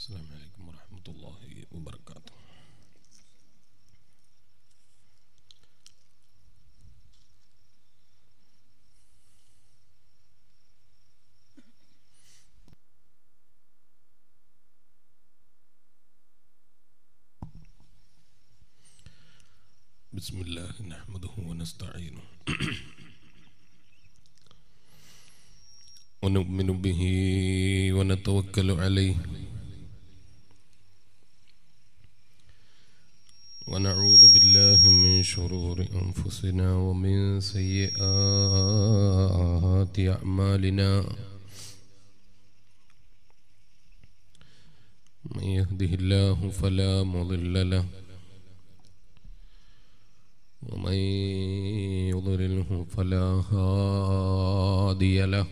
السلام عليكم ورحمة الله وبركاته. بسم الله نحمده ونستعينه ونؤمن به ونتوكل عليه ونعوذ بالله من شرور أنفسنا ومن سيئات أعمالنا. من يهده الله فلا مضل له ومن يضلله فلا هادي له.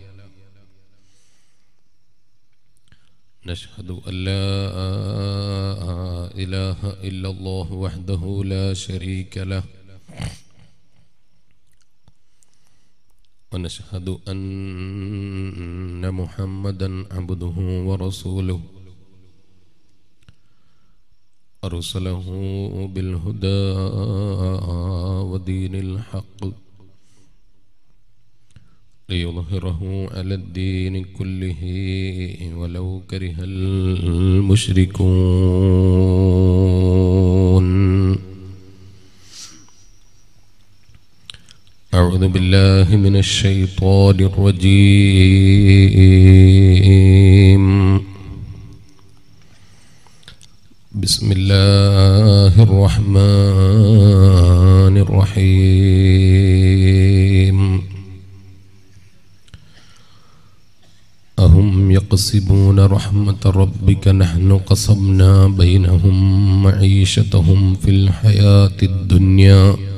نشهد أن لا إله إلا الله وحده لا شريك له. ونشهد أن محمدا عبده ورسوله. أرسله بالهدى ودين الحق ليظهره على الدين كله ولو كره المشركون. أعوذ بالله من الشيطان الرجيم. بسم الله الرحمن الرحيم. أهم يقسمون رحمة ربك؟ نحن قسمنا بينهم معيشتهم في الحياة الدنيا.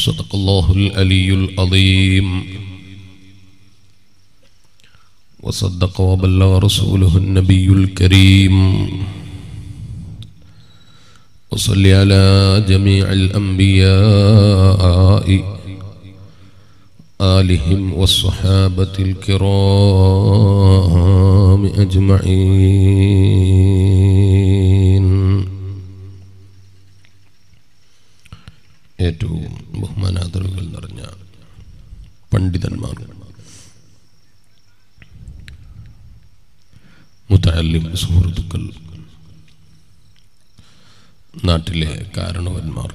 صدق الله العلي العظيم وصدق وبلغ رسوله النبي الكريم وصل على جميع الأنبياء آلهم والصحابة الكرام أجمعين ഏറ്റവും ബഹുമാനാദരവുകൾ നിറഞ്ഞ പണ്ഡിതന്മാർ. മുത്തല്ലിം സുഹൃത്തുക്കൾ നാട്ടിലെ കാരണവന്മാർ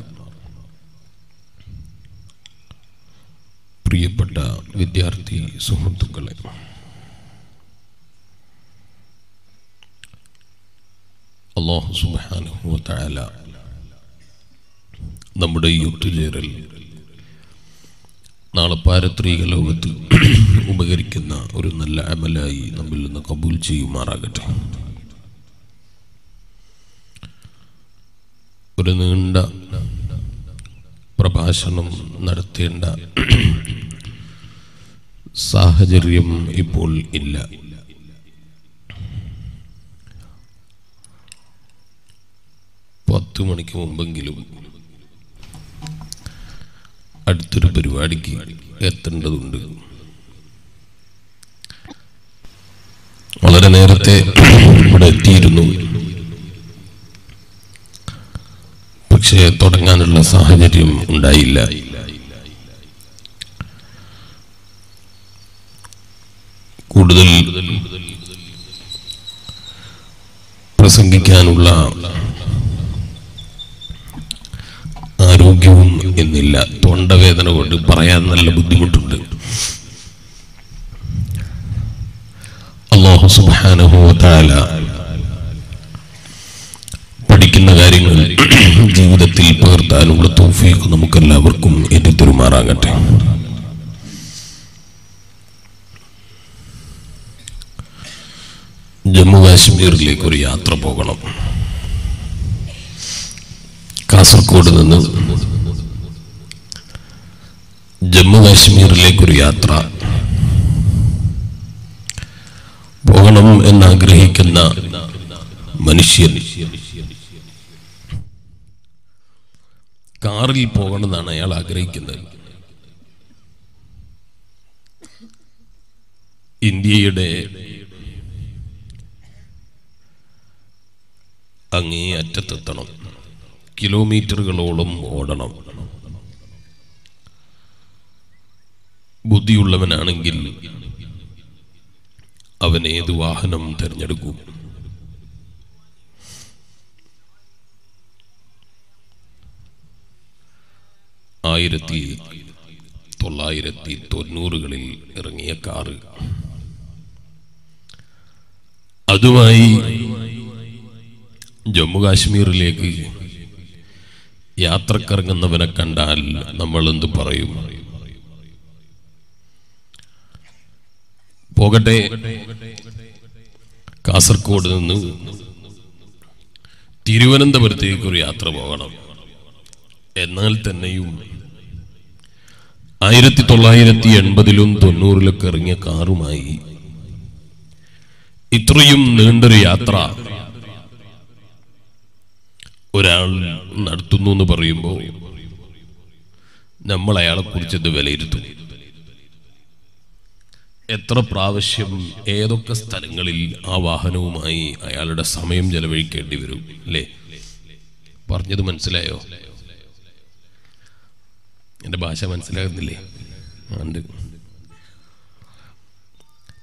പ്രിയപ്പെട്ട വിദ്യാർത്ഥി സുഹൃത്തുക്കളെ. അള്ളാഹു സുബാനുഭവത്തായ നമ്മുടെ ഈ ഒത്തുചേരൽ നാളെ പാരത്രിക ലോകത്ത് ഉപകരിക്കുന്ന ഒരു നല്ല അമലായി നമ്മിൽ നിന്ന് കബൂൽ ചെയ്യുമാറാകട്ടെ. ഒരു നീണ്ട പ്രഭാഷണം നടത്തേണ്ട സാഹചര്യം ഇപ്പോൾ ഇല്ല. പത്ത് മണിക്ക് മുമ്പെങ്കിലും അടുത്തൊരു പരിപാടിക്ക് എത്തേണ്ടതുണ്ട്. വളരെ നേരത്തെ ഇവിടെ എത്തിയിരുന്നു. പക്ഷേ തുടങ്ങാനുള്ള സാഹചര്യം ഉണ്ടായില്ല. കൂടുതൽ പ്രസംഗിക്കാനുള്ള ആരോഗ്യവും എന്നില്ല. തൊണ്ടവേദന കൊണ്ട് പറയാൻ നല്ല ബുദ്ധിമുട്ടുണ്ട്. അള്ളാഹു സുബാനുഭവത്താല പഠിക്കുന്ന കാര്യങ്ങൾ ജീവിതത്തിൽ പകർത്താനുള്ള തോഫീക്ക് നമുക്കെല്ലാവർക്കും എത്തിത്തരുമാറാകട്ടെ ജമ്മു കാശ്മീരിലേക്ക് ഒരു യാത്ര പോകണം. കാസർഗോഡ് നിന്ന് ജമ്മു കാശ്മീരിലേക്കൊരു യാത്ര. പോകണം എന്നാഗ്രഹിക്കുന്ന മനുഷ്യൻ. കാറിൽ പോകണമെന്നാണ് അയാൾ ആഗ്രഹിക്കുന്നത്. ഇന്ത്യയുടെ അങ്ങേ അറ്റത്തെത്തണം. കിലോമീറ്ററുകളോളം ഓടണം. ബുദ്ധിയുള്ളവനാണെങ്കിൽ അവൻ ഏത് വാഹനം തിരഞ്ഞെടുക്കും? ആയിരത്തി തൊള്ളായിരത്തി തൊണ്ണൂറുകളിൽ ഇറങ്ങിയ കാറ്. അതുമായി ജമ്മു കാശ്മീരിലേക്ക് യാത്രക്കിറങ്ങുന്നവനെ കണ്ടാൽ നമ്മൾ എന്ത് പറയും? പോകട്ടെ. കാസർഗോഡ് നിന്ന് തിരുവനന്തപുരത്തേക്ക് ഒരു യാത്ര പോകണം. എന്നാൽ തന്നെയും ആയിരത്തി തൊള്ളായിരത്തി എൺപതിലും തൊണ്ണൂറിലൊക്കെ ഇറങ്ങിയ കാറുമായി ഇത്രയും നീണ്ടൊരു യാത്ര ഒരാൾ നടത്തുന്നു എന്ന് പറയുമ്പോൾ നമ്മൾ അയാളെ കുറിച്ച് വിലയിരുത്തുന്നു വിലയിരുത്തും? എത്ര പ്രാവശ്യം ഏതൊക്കെ സ്ഥലങ്ങളിൽ ആ വാഹനവുമായി അയാളുടെ സമയം ചെലവഴിക്കേണ്ടി വരും അല്ലേ? പറഞ്ഞത് മനസ്സിലായോ? എന്റെ ഭാഷ മനസ്സിലാകുന്നില്ലേ?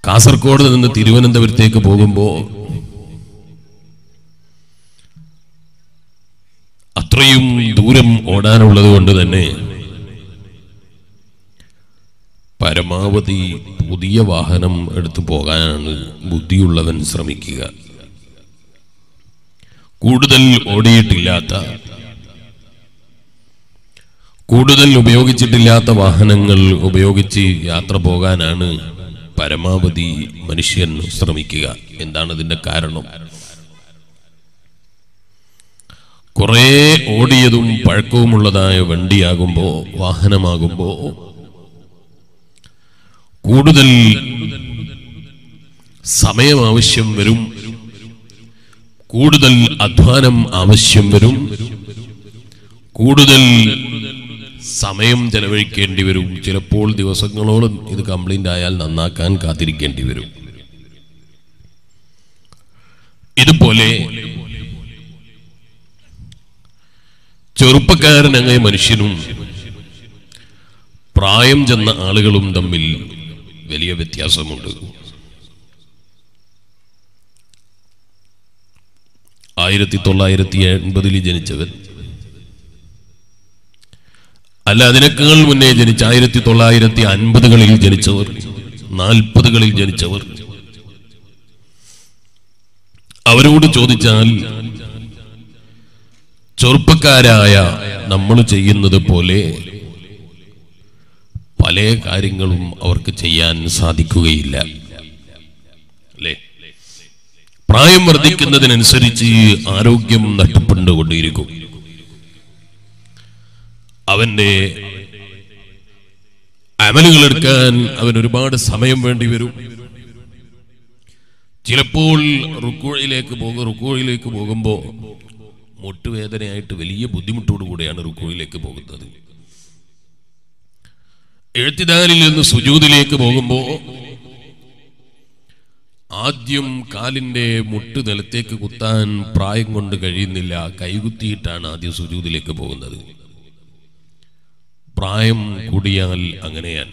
കാസർഗോഡ് നിന്ന് തിരുവനന്തപുരത്തേക്ക് പോകുമ്പോൾ അത്രയും ദൂരം ഓടാനുള്ളത് കൊണ്ട് തന്നെ പരമാവധി പുതിയ വാഹനം എടുത്തു പോകാനാണ് ബുദ്ധിയുള്ളവൻ ശ്രമിക്കുക. കൂടുതൽ ഓടിയിട്ടില്ലാത്ത കൂടുതൽ ഉപയോഗിച്ചിട്ടില്ലാത്ത വാഹനങ്ങൾ ഉപയോഗിച്ച് യാത്ര പോകാനാണ് പരമാവധി മനുഷ്യൻ ശ്രമിക്കുക. എന്താണ് ഇതിന്റെ കാരണം? കുറേ ഓടിയതും പഴക്കവുമുള്ളതായ വണ്ടിയാകുമ്പോൾ വാഹനമാകുമ്പോ കൂടുതൽ സമയം ആവശ്യം വരും. കൂടുതൽ അധ്വാനം ആവശ്യം വരും. കൂടുതൽ സമയം ചെലവഴിക്കേണ്ടി വരും. ചിലപ്പോൾ ദിവസങ്ങളോളം ഇത് കംപ്ലൈന്റ് ആയാൽ നന്നാക്കാൻ കാത്തിരിക്കേണ്ടി വരും. ഇതുപോലെ ചെറുപ്പക്കാരനായ മനുഷ്യനും പ്രായം ചെന്ന ആളുകളും തമ്മിൽ വലിയ വ്യത്യാസമുണ്ട്. ആയിരത്തി തൊള്ളായിരത്തി എൺപതിൽ ജനിച്ചവൻ. അല്ല അതിനേക്കാൾ മുന്നേ ജനിച്ച ആയിരത്തി തൊള്ളായിരത്തി അൻപതുകളിൽ ജനിച്ചവർ നാൽപ്പതുകളിൽ ജനിച്ചവർ. അവരോട് ചോദിച്ചാൽ ചെറുപ്പക്കാരായ നമ്മൾ ചെയ്യുന്നത് പോലെ പല കാര്യങ്ങളും അവർക്ക് ചെയ്യാൻ സാധിക്കുകയില്ല. അല്ലേ? പ്രായം വർദ്ധിക്കുന്നതിനനുസരിച്ച് ആരോഗ്യം നഷ്ടപ്പെട്ടുകൊണ്ടിരിക്കും. അവന്റെ അമലുകൾ എടുക്കാൻ അവൻ ഒരുപാട് സമയം വേണ്ടി വരും. ചിലപ്പോൾ റുക്കോഴിലേക്ക് പോകും റുക്കോഴിലേക്ക് പോകുമ്പോൾ മുട്ടുവേദനയായിട്ട് വലിയ ബുദ്ധിമുട്ടോടുകൂടെയാണ് റുക്കോഴിലേക്ക് പോകുന്നത്. എഴുത്തിദാനിൽ നിന്ന് സുജൂതിലേക്ക് പോകുമ്പോൾ ആദ്യം കാലിന്റെ മുട്ട് നിലത്തേക്ക് കുത്താൻ പ്രായം കൊണ്ട് കഴിയുന്നില്ല കൈകുത്തിയിട്ടാണ് ആദ്യം സുജൂതിലേക്ക് പോകുന്നത്. പ്രായം കൂടിയാൽ അങ്ങനെയാണ്.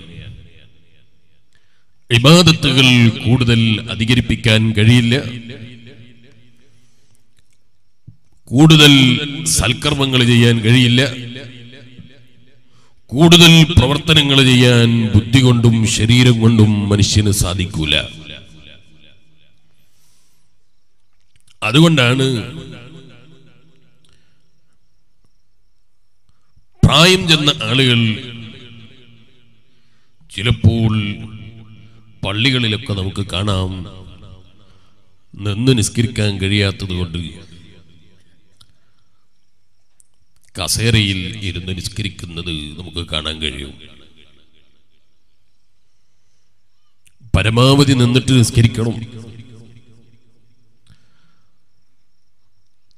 ഇബാദത്തുകൾ കൂടുതൽ അധികരിപ്പിക്കാൻ കഴിയില്ല. കൂടുതൽ സൽക്കർമ്മങ്ങൾ ചെയ്യാൻ കഴിയില്ല. കൂടുതൽ പ്രവർത്തനങ്ങൾ ചെയ്യാൻ ബുദ്ധി കൊണ്ടും ശരീരം കൊണ്ടും മനുഷ്യന് സാധിക്കൂല. അതുകൊണ്ടാണ് പ്രായം ചെന്ന ആളുകൾ ചിലപ്പോൾ പള്ളികളിലൊക്കെ നമുക്ക് കാണാം നിന്ന് നിസ്കരിക്കാൻ കഴിയാത്തത് കൊണ്ട് കസേരയിൽ ഇരുന്ന് നിസ്കരിക്കുന്നത് നമുക്ക് കാണാൻ കഴിയും. പരമാവധി നിന്നിട്ട് നിസ്കരിക്കണം.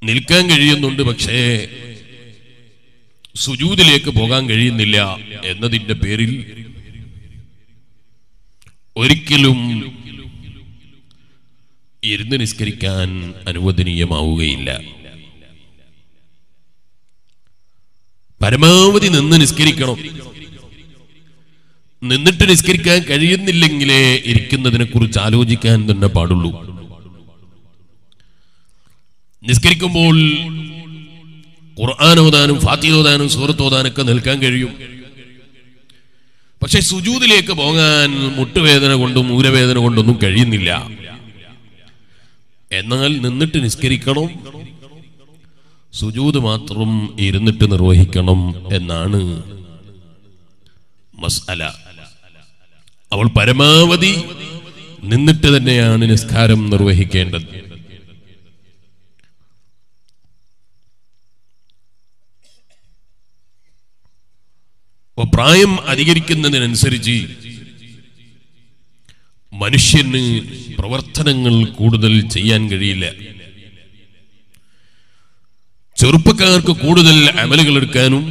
നിൽക്കാൻ കഴിയുന്നുണ്ട് പക്ഷേ സുജൂതിലേക്ക് പോകാൻ കഴിയുന്നില്ല എന്നതിന്റെ പേരിൽ ഒരിക്കലും ഇരുന്ന് നിസ്കരിക്കാൻ അനുവദനീയമാവുകയില്ല. പരമാവധി നിന്ന് നിസ്കരിക്കണം. നിന്നിട്ട് നിസ്കരിക്കാൻ കഴിയുന്നില്ലെങ്കിലേ ഇരിക്കുന്നതിനെ കുറിച്ച് ആലോചിക്കാൻ തന്നെ പാടുള്ളൂ. നിസ്കരിക്കുമ്പോൾ ഖുർആാനോദാനും ഓതാനും ഫാത്തിഹ ഓതാനും സൂറത്ത് ഓതാനൊക്കെ നിൽക്കാൻ കഴിയും. പക്ഷെ സുജൂതിലേക്ക് പോകാൻ മുട്ടുവേദന കൊണ്ടും ഊരവേദന കൊണ്ടൊന്നും കഴിയുന്നില്ല. എന്നാൽ നിന്നിട്ട് നിസ്കരിക്കണം. സുജൂത് മാത്രം ഇരുന്നിട്ട് നിർവഹിക്കണം എന്നാണ് മസ്അല. അവൾ പരമാവധി നിന്നിട്ട് തന്നെയാണ് നിസ്കാരം നിർവഹിക്കേണ്ടത്. പ്രായം അധികരിക്കുന്നതിനനുസരിച്ച് മനുഷ്യന് പ്രവർത്തനങ്ങൾ കൂടുതൽ ചെയ്യാൻ കഴിയില്ല. ചെറുപ്പക്കാർക്ക് കൂടുതൽ അമലുകൾ എടുക്കാനും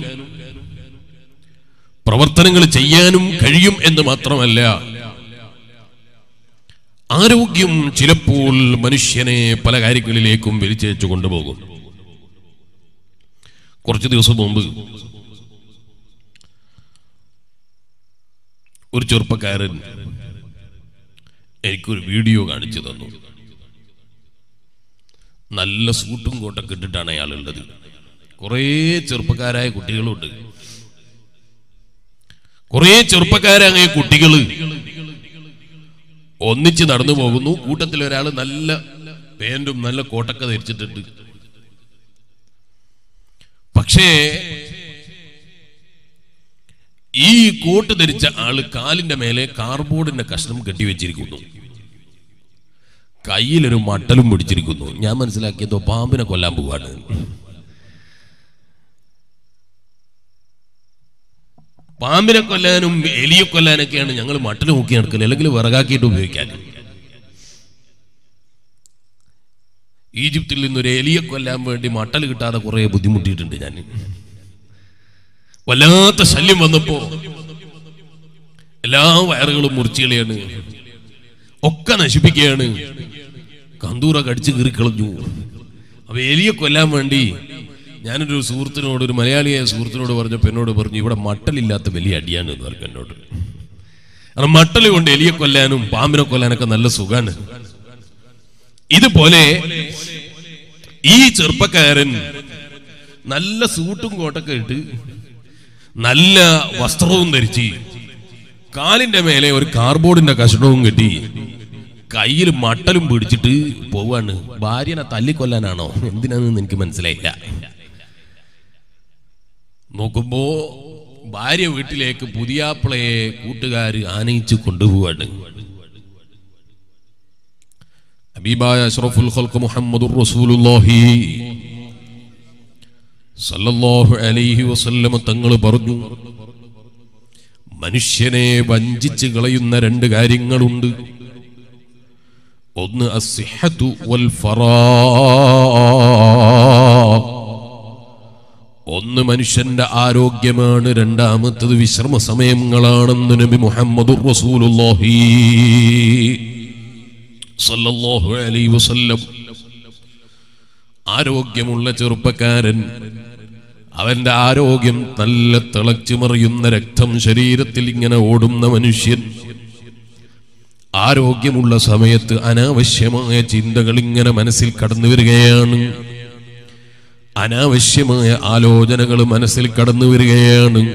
പ്രവർത്തനങ്ങൾ ചെയ്യാനും കഴിയും എന്ന് മാത്രമല്ല ആരോഗ്യം ചിലപ്പോൾ മനുഷ്യനെ പല കാര്യങ്ങളിലേക്കും വലിച്ചേച്ചു കൊണ്ടുപോകും. കുറച്ച് ദിവസം മുമ്പ് ഒരു ചെറുപ്പക്കാരൻ എനിക്കൊരു വീഡിയോ കാണിച്ചു തന്നു. നല്ല സൂട്ടും കോട്ടൊക്കെ ഇട്ടിട്ടാണ് അയാളുള്ളത്. കുറേ ചെറുപ്പക്കാരായ കുട്ടികളുണ്ട്. കുറേ ചെറുപ്പക്കാരായ കുട്ടികൾ ഒന്നിച്ച് നടന്നു പോകുന്നു. കൂട്ടത്തിൽ ഒരാൾ നല്ല പാന്റും നല്ല കോട്ടൊക്കെ ധരിച്ചിട്ടുണ്ട്. പക്ഷേ ഈ കോട്ട് ധരിച്ച ആൾ കാലിന്റെ മേലെ കാർബോർഡിന്റെ കഷ്ണം കെട്ടിവെച്ചിരിക്കുന്നു. കയ്യിലൊരു മട്ടലും പിടിച്ചിരിക്കുന്നു. ഞാൻ മനസ്സിലാക്കിയതോ പാമ്പിനെ കൊല്ലാൻ പോവാണ്. പാമ്പിനെ കൊല്ലാനും എലിയെ കൊല്ലാനൊക്കെയാണ് ഞങ്ങൾ മട്ടൽ നോക്കി നടക്കൽ അല്ലെങ്കിൽ വിറകാക്കിയിട്ട് ഉപയോഗിക്കാൻ. ഈജിപ്തിൽ നിന്നൊരു എലിയെ കൊല്ലാൻ വേണ്ടി മട്ടൽ കിട്ടാതെ കുറെ ബുദ്ധിമുട്ടിയിട്ടുണ്ട് ഞാൻ. വല്ലാത്ത ശല്യം വന്നപ്പോ എല്ലാ വയറുകളും മുറിച്ചുകളയാണ് ഒക്കെ നശിപ്പിക്കുകയാണ്. കന്തൂറ കടിച്ചു കീറിക്കളഞ്ഞു അപ്പൊ എലിയെ കൊല്ലാൻ വേണ്ടി ഞാനൊരു സുഹൃത്തിനോട് ഒരു മലയാളിയായ സുഹൃത്തിനോട് പറഞ്ഞു പെണ്ണോട് പറഞ്ഞു ഇവിടെ മട്ടലില്ലാത്ത വലിയ അടിയാണ് എന്ന് പറഞ്ഞു എന്നോട്. കാരണം മട്ടൽ കൊണ്ട് എലിയെ കൊല്ലാനും പാമ്പിനെ കൊല്ലാനൊക്കെ നല്ല സുഖാണ്. ഇതുപോലെ ഈ ചെറുപ്പക്കാരൻ നല്ല സൂട്ടും കോട്ടൊക്കെ ഇട്ട് നല്ല വസ്ത്രവും ധരിച്ച് കാലിന്റെ മേലെ ഒരു കാർബോർഡിന്റെ കഷണവും കെട്ടി കയ്യിൽ മട്ടലും പിടിച്ചിട്ട് പോവാണ്. ഭാര്യനെ തല്ലിക്കൊല്ലാനാണോ? എന്തിനാണെന്ന് എനിക്ക് മനസ്സിലായില്ല. നോക്കുമ്പോ ഭാര്യ വീട്ടിലേക്ക് പുതിയാപ്പിളയെ കൂട്ടുകാര് ആനയിച്ചു കൊണ്ടുപോവാണ്. ഹബീബായ റസൂലുള്ളാഹി അലൈഹി വസല്ലം തങ്ങൾ പറഞ്ഞു മനുഷ്യനെ വഞ്ചിച്ച് കളയുന്ന രണ്ട് കാര്യങ്ങളുണ്ട്. ഒന്ന് അസിഹത്തു വൽ ഒന്ന് മനുഷ്യന്റെ ആരോഗ്യമാണ്. രണ്ടാമത്തത് വിശ്രമ സമയങ്ങളാണെന്ന് നബി മുഹമ്മദ് അലൈഹി വസല്ലം. ആരോഗ്യമുള്ള ചെറുപ്പക്കാരൻ അവന്റെ ആരോഗ്യം നല്ല തിളച്ചു മറിയുന്ന രക്തം ശരീരത്തിൽ ഇങ്ങനെ ഓടുന്ന മനുഷ്യൻ ആരോഗ്യമുള്ള സമയത്ത് അനാവശ്യമായ ചിന്തകൾ ഇങ്ങനെ മനസ്സിൽ കടന്നു വരികയാണ്. അനാവശ്യമായ ആലോചനകൾ മനസ്സിൽ കടന്നു വരികയാണ്.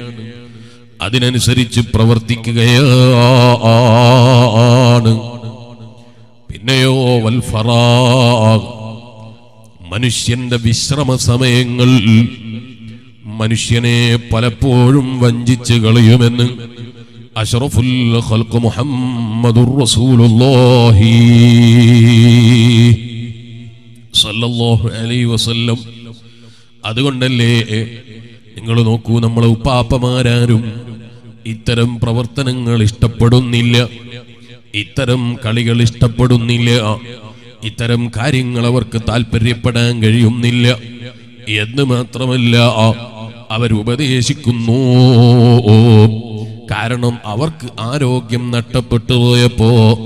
അതിനനുസരിച്ച് പ്രവർത്തിക്കുകയാണ്. പിന്നെയോ വൽഫറാ മനുഷ്യന്റെ വിശ്രമ സമയങ്ങൾ മനുഷ്യനെ പലപ്പോഴും വഞ്ചിച്ച് കളയുമെന്ന് അഷറഫുൽ رسول الله. റസൂലുള്ളാഹി الله അലൈഹി വസല്ലം അതുകൊണ്ടല്ലേ നിങ്ങൾ നോക്കൂ നമ്മളെ ഉപ്പാപ്പമാരാരും ഇത്തരം പ്രവർത്തനങ്ങൾ ഇഷ്ടപ്പെടുന്നില്ല. ഇത്തരം കളികൾ ഇഷ്ടപ്പെടുന്നില്ല. ഇത്തരം കാര്യങ്ങൾ അവർക്ക് താല്പര്യപ്പെടാൻ കഴിയുന്നില്ല. എന്ന് മാത്രമല്ല അവരുപദേശിക്കുന്നു കാരണം അവർക്ക് ആരോഗ്യം നഷ്ടപ്പെട്ടു പോയപ്പോ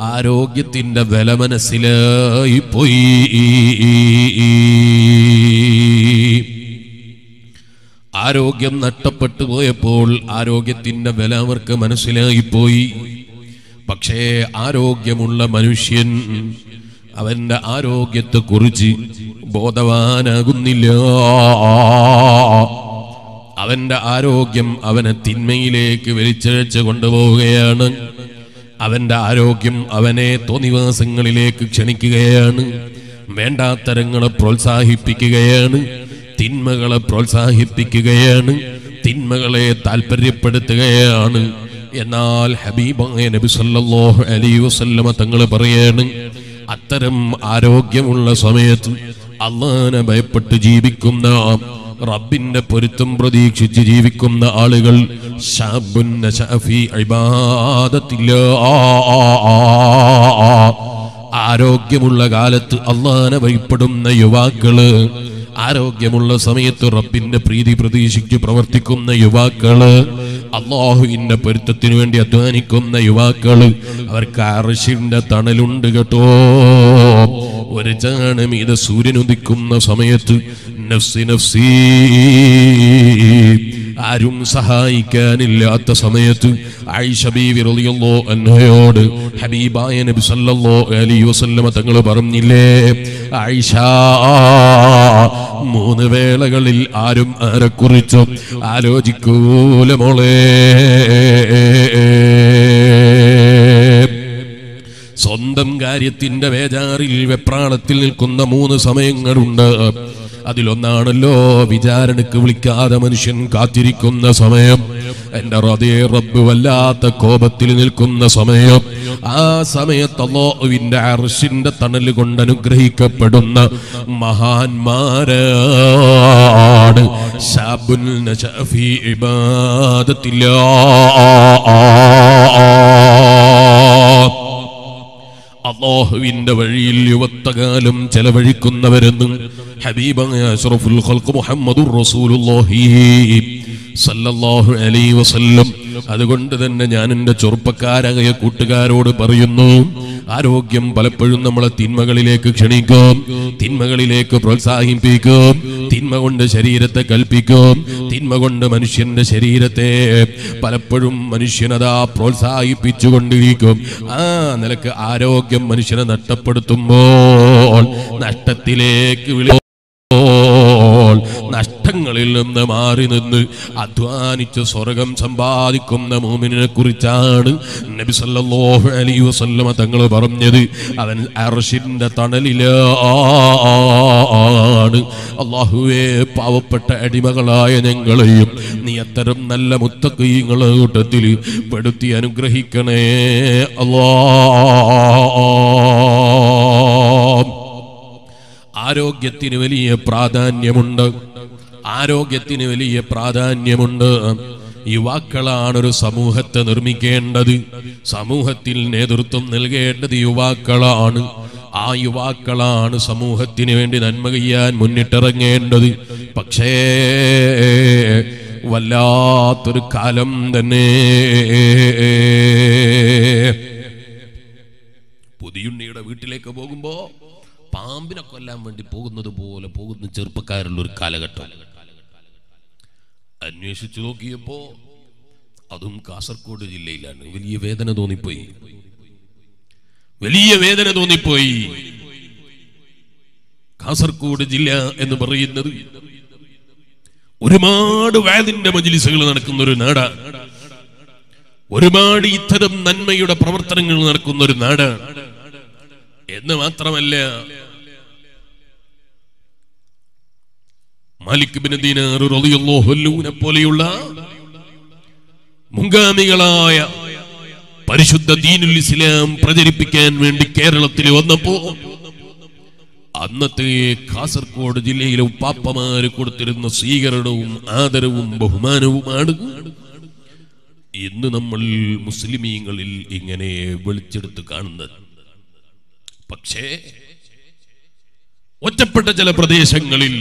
ആരോഗ്യത്തിന്റെ വില മനസ്സിലായി പോയി. ആരോഗ്യം നഷ്ടപ്പെട്ടു പോയപ്പോൾ ആരോഗ്യത്തിന്റെ വില അവർക്ക് മനസ്സിലായി പോയി. പക്ഷേ ആരോഗ്യമുള്ള മനുഷ്യൻ അവന്റെ ആരോഗ്യത്തെ കുറിച്ച് ബോധവാനാകുന്നില്ല. അവന്റെ ആരോഗ്യം അവനെ തിന്മയിലേക്ക് വലിച്ചഴച്ച് കൊണ്ടുപോവുകയാണ്. അവന്റെ ആരോഗ്യം അവനെ തോന്നിവാസങ്ങളിലേക്ക് ക്ഷണിക്കുകയാണ്. വേണ്ടാത്തരങ്ങളെ പ്രോത്സാഹിപ്പിക്കുകയാണ്. തിന്മകളെ പ്രോത്സാഹിപ്പിക്കുകയാണ്. തിന്മകളെ താല്പര്യപ്പെടുത്തുകയാണ്. എന്നാൽ ഹബീബായ നബി സല്ലല്ലാഹു അലൈഹി വസല്ലമ തങ്ങൾ പറയാണ് അത്തരം ആരോഗ്യമുള്ള സമയത്ത് അള്ളാനെ ഭയപ്പെട്ട് ജീവിക്കുന്ന റബ്ബിന്റെ പൊരുത്തം പ്രതീക്ഷിച്ച് ജീവിക്കുന്ന ആളുകൾ. ആരോഗ്യമുള്ള കാലത്ത് അള്ളാനെ ഭയപ്പെടുന്ന യുവാക്കൾ ആരോഗ്യമുള്ള സമയത്ത് റബ്ബിന്റെ പ്രീതി പ്രതീക്ഷിച്ച് പ്രവർത്തിക്കുന്ന യുവാക്കൾ അള്ളാഹുവിന്റെ പൊരുത്തത്തിന് വേണ്ടി അധ്വാനിക്കുന്ന യുവാക്കൾ അവർക്ക് അറിഷിന്റെ തണലുണ്ട് കേട്ടോ ഒരു ചാണം സൂര്യൻ ഉദിക്കുന്ന സമയത്ത് നഫ്സി നഫ്സി. ആരും സഹായിക്കാനില്ലാത്ത സമയത്ത് അൻഹയോട് ഹബീബായ നബി സല്ലല്ലാഹു അലി വസല്ലമ തങ്ങൾ പറഞ്ഞില്ലേ ആയിഷ മൂന്ന് വേളകളിൽ ആരും ആരെക്കുറിച്ചും ആലോചിക്കൂല മോളെ. സ്വന്തം കാര്യത്തിന്റെ വേജാറിൽ വെപ്രാളത്തിൽ നിൽക്കുന്ന മൂന്ന് സമയങ്ങളുണ്ട്. അതിലൊന്നാണല്ലോ വിചാരണക്ക് വിളിക്കാതെ മനുഷ്യൻ കാത്തിരിക്കുന്ന സമയം. എന്റെ ഹൃദയ റബ്ബ് വല്ലാത്ത കോപത്തിൽ നിൽക്കുന്ന സമയം. ആ സമയത്ത് അള്ളാഹുവിന്റെ അർഷിന്റെ തണൽ കൊണ്ട് അനുഗ്രഹിക്കപ്പെടുന്ന മഹാന്മാരാണ്. ഇബാദത്തില്ലാ. അള്ളാഹുവിന്റെ വഴിയിൽ യുവത്തകാലം ചെലവഴിക്കുന്നവരെന്നും ഹബീബായ അഷ്റഫുൽ ഖൽഖ് മുഹമ്മദുർ റസൂലുള്ളാഹി സല്ലല്ലാഹു അലൈഹി വസല്ലം അതുകൊണ്ട് തന്നെ ഞാൻ എന്റെ ചെറുപ്പക്കാരായ കൂട്ടുകാരോട് പറയുന്നു ആരോഗ്യം പലപ്പോഴും നമ്മളെ തിന്മകളിലേക്ക് ക്ഷണിക്കും തിന്മകളിലേക്ക് പ്രോത്സാഹിപ്പിക്കും തിന്മ കൊണ്ട് ശരീരത്തെ കൽപ്പിക്കും തിന്മ കൊണ്ട് മനുഷ്യന്റെ ശരീരത്തെ പലപ്പോഴും മനുഷ്യനതാ പ്രോത്സാഹിപ്പിച്ചുകൊണ്ടിരിക്കും. ആ നിലയ്ക്ക് ആരോഗ്യം മനുഷ്യനെ നഷ്ടപ്പെടുത്തുമ്പോൾ നഷ്ടത്തിലേക്ക് വിളി നഷ്ടങ്ങളിൽ നിന്ന് മാറി നിന്ന് അധ്വാനിച്ച് സ്വർഗം സമ്പാദിക്കുന്ന മോമിനെ കുറിച്ചാണ് നബി സല്ലല്ലാഹു അലൈഹി വസല്ലമ തങ്ങൾ പറഞ്ഞത്. അവൻ അർഷിന്റെ തണലിലാണ്. അള്ളാഹുവേ പാവപ്പെട്ട അടിമകളായ ഞങ്ങളെയും നീ അത്തരം നല്ല മുത്തക്കീങ്ങളെ കൂട്ടത്തിൽ പെടുത്തി അനുഗ്രഹിക്കണേ. അള്ളാ. ആരോഗ്യത്തിന് വലിയ പ്രാധാന്യമുണ്ട്. ആരോഗ്യത്തിന് വലിയ പ്രാധാന്യമുണ്ട്. യുവാക്കളാണ് ഒരു സമൂഹത്തെ നിർമ്മിക്കേണ്ടത്. സമൂഹത്തിൽ നേതൃത്വം നൽകേണ്ടത് യുവാക്കളാണ്. ആ യുവാക്കളാണ് സമൂഹത്തിന് വേണ്ടി നന്മ ചെയ്യാൻ മുന്നിട്ടിറങ്ങേണ്ടത്. പക്ഷേ വല്ലാത്തൊരു കാലം തന്നെ. പുതിയുണ്ണിയുടെ വീട്ടിലേക്ക് പോകുമ്പോ പാമ്പിനെ കൊല്ലാൻ വേണ്ടി പോകുന്നത് പോലെ പോകുന്ന ചെറുപ്പക്കാരുള്ള ഒരു കാലഘട്ടം. അന്വേഷിച്ചു നോക്കിയപ്പോ അതും കാസർഗോഡ് ജില്ലയിലാണ്. വലിയ വേദന തോന്നിപ്പോയി. വലിയ വേദന തോന്നിപ്പോയി. കാസർഗോഡ് ജില്ല എന്ന് പറയുന്നത് ഒരുപാട് വേദന്റെ മജിലിസുകൾ നടക്കുന്ന ഒരു നാടാണ് ഒരുപാട് ഇത്തരം നന്മയുടെ പ്രവർത്തനങ്ങൾ നടക്കുന്ന ഒരു നാടാണ് എന്ന് മാത്രമല്ല മാലിക് ബിൻ ദീനാർ റളിയല്ലാഹു അൻഹുവിനെ പോലെയുള്ള മുൻഗാമികളായ പരിശുദ്ധ ദീനുൽ ഇസ്ലാം പ്രചരിപ്പിക്കാൻ വേണ്ടി കേരളത്തിൽ വന്നപ്പോ അന്നത്തെ കാസർഗോഡ് ജില്ലയിലെ പാപ്പമാര് കൊടുത്തിരുന്ന സ്വീകരണവും ആദരവും ബഹുമാനവുമാണ് ഇന്ന് നമ്മൾ മുസ്ലിമീങ്ങളിൽ ഇങ്ങനെ വിളിച്ചെടുത്ത് കാണുന്നത്. പക്ഷേ ഒറ്റപ്പെട്ട ചില പ്രദേശങ്ങളിൽ